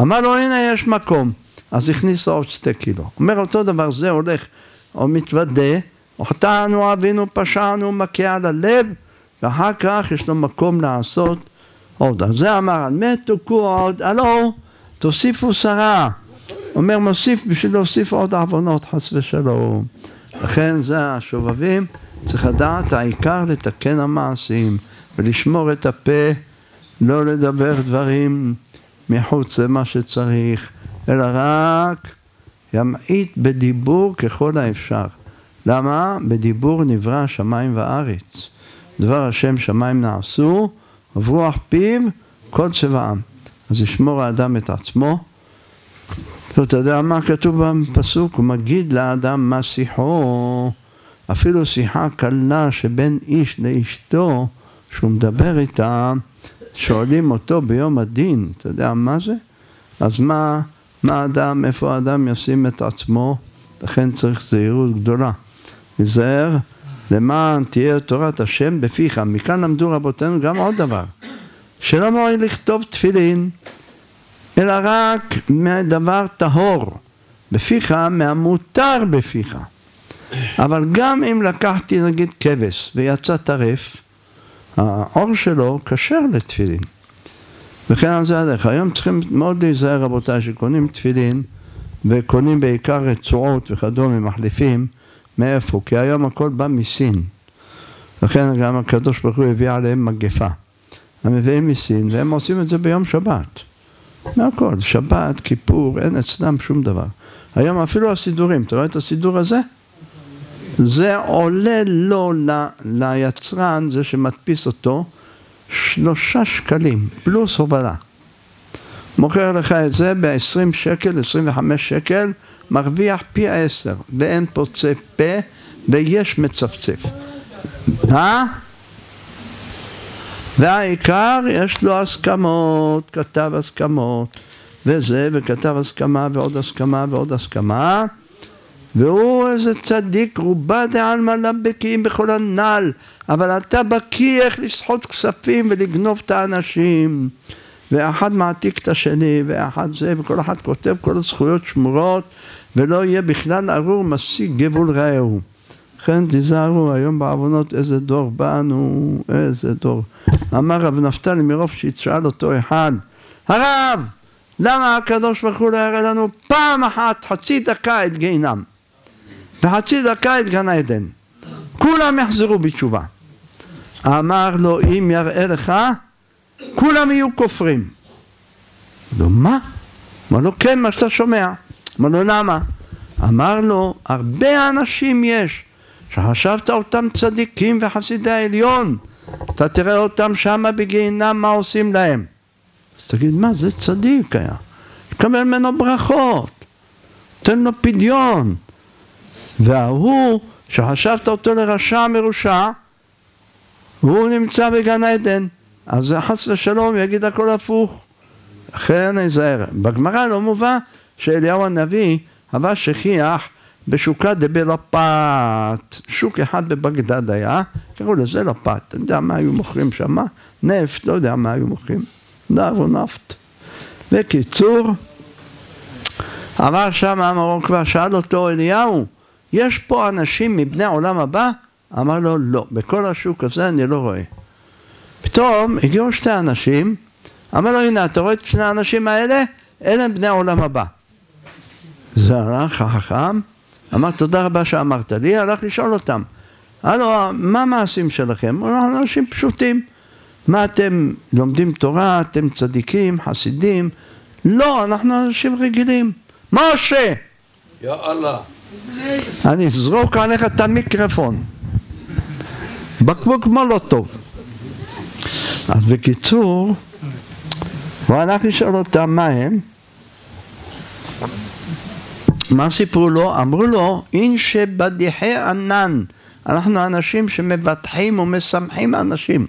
אמר לו הנה יש מקום. אז הכניס עוד שתי קילו. אומר אותו דבר, זה הולך או מתוודה, או חטאנו, אבינו, פשענו, מכה על הלב, ואחר כך יש לו מקום לעשות עוד. אז זה אמר, על מת תוכו עוד, הלו, תוסיפו שרה. אומר מוסיף בשביל להוסיף עוד עוונות חס ושלום. לכן זה השובבים, צריך לדעת העיקר לתקן המעשים. ולשמור את הפה, לא לדבר דברים מחוץ למה שצריך, אלא רק ימעיט בדיבור ככל האפשר. למה? בדיבור נברא השמיים והארץ. דבר השם שמיים נעשו, וברוח פיו כל צבעם. אז ישמור האדם את עצמו. אתה יודע מה כתוב בפסוק? מגיד לאדם מה שיחו, אפילו שיחה קלה שבין איש לאשתו, שהוא מדבר איתם, שואלים אותו ביום הדין, אתה יודע מה זה? אז מה, מה האדם, איפה האדם ישים את עצמו? לכן צריך זהירות גדולה. היזהר למען תהיה תורת השם בפיך. מכאן למדו רבותינו גם עוד דבר, שלא מועיל לכתוב תפילין, אלא רק מדבר טהור, בפיך, מהמותר בפיך. אבל גם אם לקחתי נגיד כבש ויצא טרף, העור שלו כשר לתפילין. וכן על זה הדרך. היום צריכים מאוד להיזהר רבותיי שקונים תפילין וקונים בעיקר רצועות וכדומה, מחליפים, מאיפה? כי היום הכל בא מסין. לכן גם הקדוש ברוך הוא הביא עליהם מגפה. הם מביאים מסין והם עושים את זה ביום שבת. מהכל, שבת, כיפור, אין אצלם שום דבר. היום אפילו הסידורים, אתה רואה את הסידור הזה? זה עולה לו ל, ליצרן, זה שמדפיס אותו, שלושה שקלים, פלוס הובלה. מוכר לך את זה ב-20 שקל, 25 שקל, מרוויח פי עשר, ואין פוצה פה, ויש מצפצף. אה? והעיקר, יש לו הסכמות, כתב הסכמות, וזה, וכתב הסכמה, ועוד הסכמה, ועוד הסכמה. והוא איזה צדיק, רובה דעלמא לא בקיאים בכל הנ"ל, אבל אתה בקיא איך לסחוט כספים ולגנוב את האנשים. ואחד מעתיק את השני, ואחד זה, וכל אחד כותב כל הזכויות שמורות, ולא יהיה בכלל ארור משיג גבול רעהו. לכן תיזהרו, היום בעוונות איזה דור באנו, איזה דור. אמר רב נפתלי מרוב ששאל אותו אחד, הרב, למה הקדוש ברוך הוא לא יראה לנו פעם אחת, חצי דקה את גיהינם, וחצי דקה את גן עדן? כולם יחזרו בתשובה. אמר לו, אם יראה לך, כולם יהיו כופרים. לו, מה? אמר לו, כן, מה שאתה שומע. אמר לו, למה? אמר לו, הרבה אנשים יש, שחשבת אותם צדיקים וחסידי העליון, אתה תראה אותם שמה בגיהינם, מה עושים להם. אז תגיד, מה, זה צדיק היה. תקבל ממנו ברכות, תן לו פדיון. וההוא, שחשבת אותו לרשע מרושע, הוא נמצא בגן עדן. אז חס ושלום יגיד הכל הפוך. לכן נזהר. בגמרא לא מובא שאליהו הנביא הווה שכיח בשוקה דבלפת, שוק אחד בבגדד היה, קראו לזה לפת, אתה יודע מה היו מוכרים שם? נפט, לא יודע מה היו מוכרים, נב או נפט. בקיצור, אמר שם המרון כבר, שאל אותו אליהו, יש פה אנשים מבני העולם הבא? אמר לו, לא, בכל השוק הזה אני לא רואה. פתאום הגיעו שתי אנשים, אמר לו, הנה, אתה רואה את שני האנשים האלה? אלה הם בני העולם הבא. זה הלך החכם, אמר תודה רבה שאמרת לי, הלך לשאול אותם. הלו, מה המעשים שלכם? אנחנו אנשים פשוטים. מה אתם לומדים תורה, אתם צדיקים, חסידים? לא, אנחנו אנשים רגילים. משה! יא אללה. אני אזרוק עליך את המיקרופון. בקבוק מולוטוב. אז בקיצור, הוא הלך לשאול אותם מה הם. מה סיפרו לו? אמרו לו, אין שבדיחי ענן. אנחנו אנשים שמבטחים ומשמחים אנשים.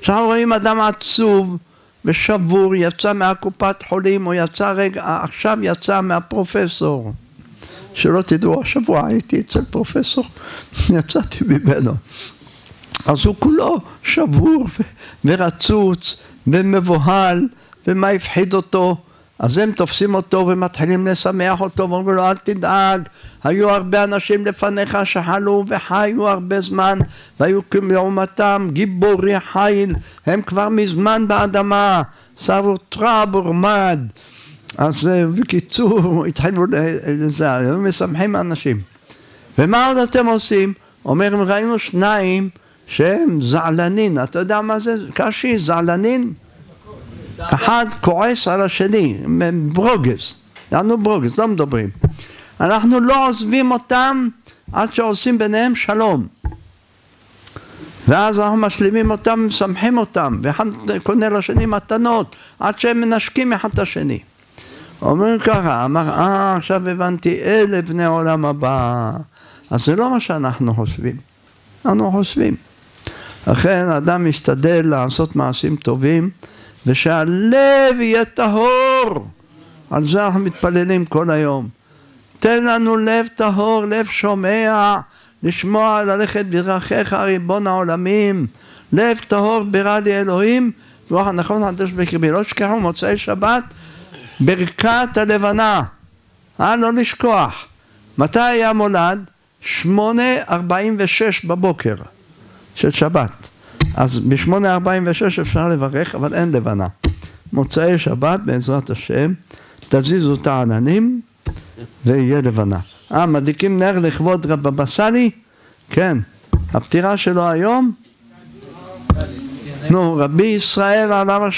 עכשיו רואים אדם עצוב ושבור, יצא מהקופת חולים, או יצא רגע, עכשיו יצא מהפרופסור. שלא תדעו, השבוע הייתי אצל פרופסור, יצאתי ממנו. אז הוא כולו שבור ורצוץ ומבוהל, ומה הפחיד אותו? אז הם תופסים אותו ומתחילים לשמח אותו ואומרים לו אל תדאג היו הרבה אנשים לפניך שחלו וחיו הרבה זמן והיו לעומתם גיבורי חיל הם כבר מזמן באדמה שרו טראב ורמד אז אה, בקיצור התחילו לזה, היו משמחים אנשים ומה עוד אתם עושים? אומר ראינו שניים שהם זעלנין אתה יודע מה זה קשי זעלנין? אחד כועס על השני, ברוגז, יענו ברוגז, לא מדברים. אנחנו לא עוזבים אותם עד שעושים ביניהם שלום. ואז אנחנו משלימים אותם, משמחים אותם, ואחד קונה לשני מתנות, עד שהם מנשקים אחד את השני. אומרים ככה, אמר, אה, עכשיו הבנתי, אלה בני העולם הבא. אז זה לא מה שאנחנו חושבים, אנחנו חושבים. לכן אדם משתדל לעשות מעשים טובים ושהלב יהיה טהור. על זה אנחנו מתפללים כל היום. תן לנו לב טהור, לב שומע, לשמוע, ללכת בדרכיך ריבון העולמים. לב טהור בירה לי אלוהים, רוח הנכון חדש בקרבי. לא תשכחו מוצאי שבת, ברכת הלבנה. אה, לא לשכוח. מתי היה מולד? שמונה ארבעים ושש בבוקר של שבת. אז ב-8.46 אפשר לברך, אבל אין לבנה. מוצאי שבת, בעזרת השם, תזיזו את העננים ויהיה לבנה. אה, מדליקים נר לכבוד רב בבא סאלי? כן. הפטירה שלו היום? נו, רבי ישראל עליו השלום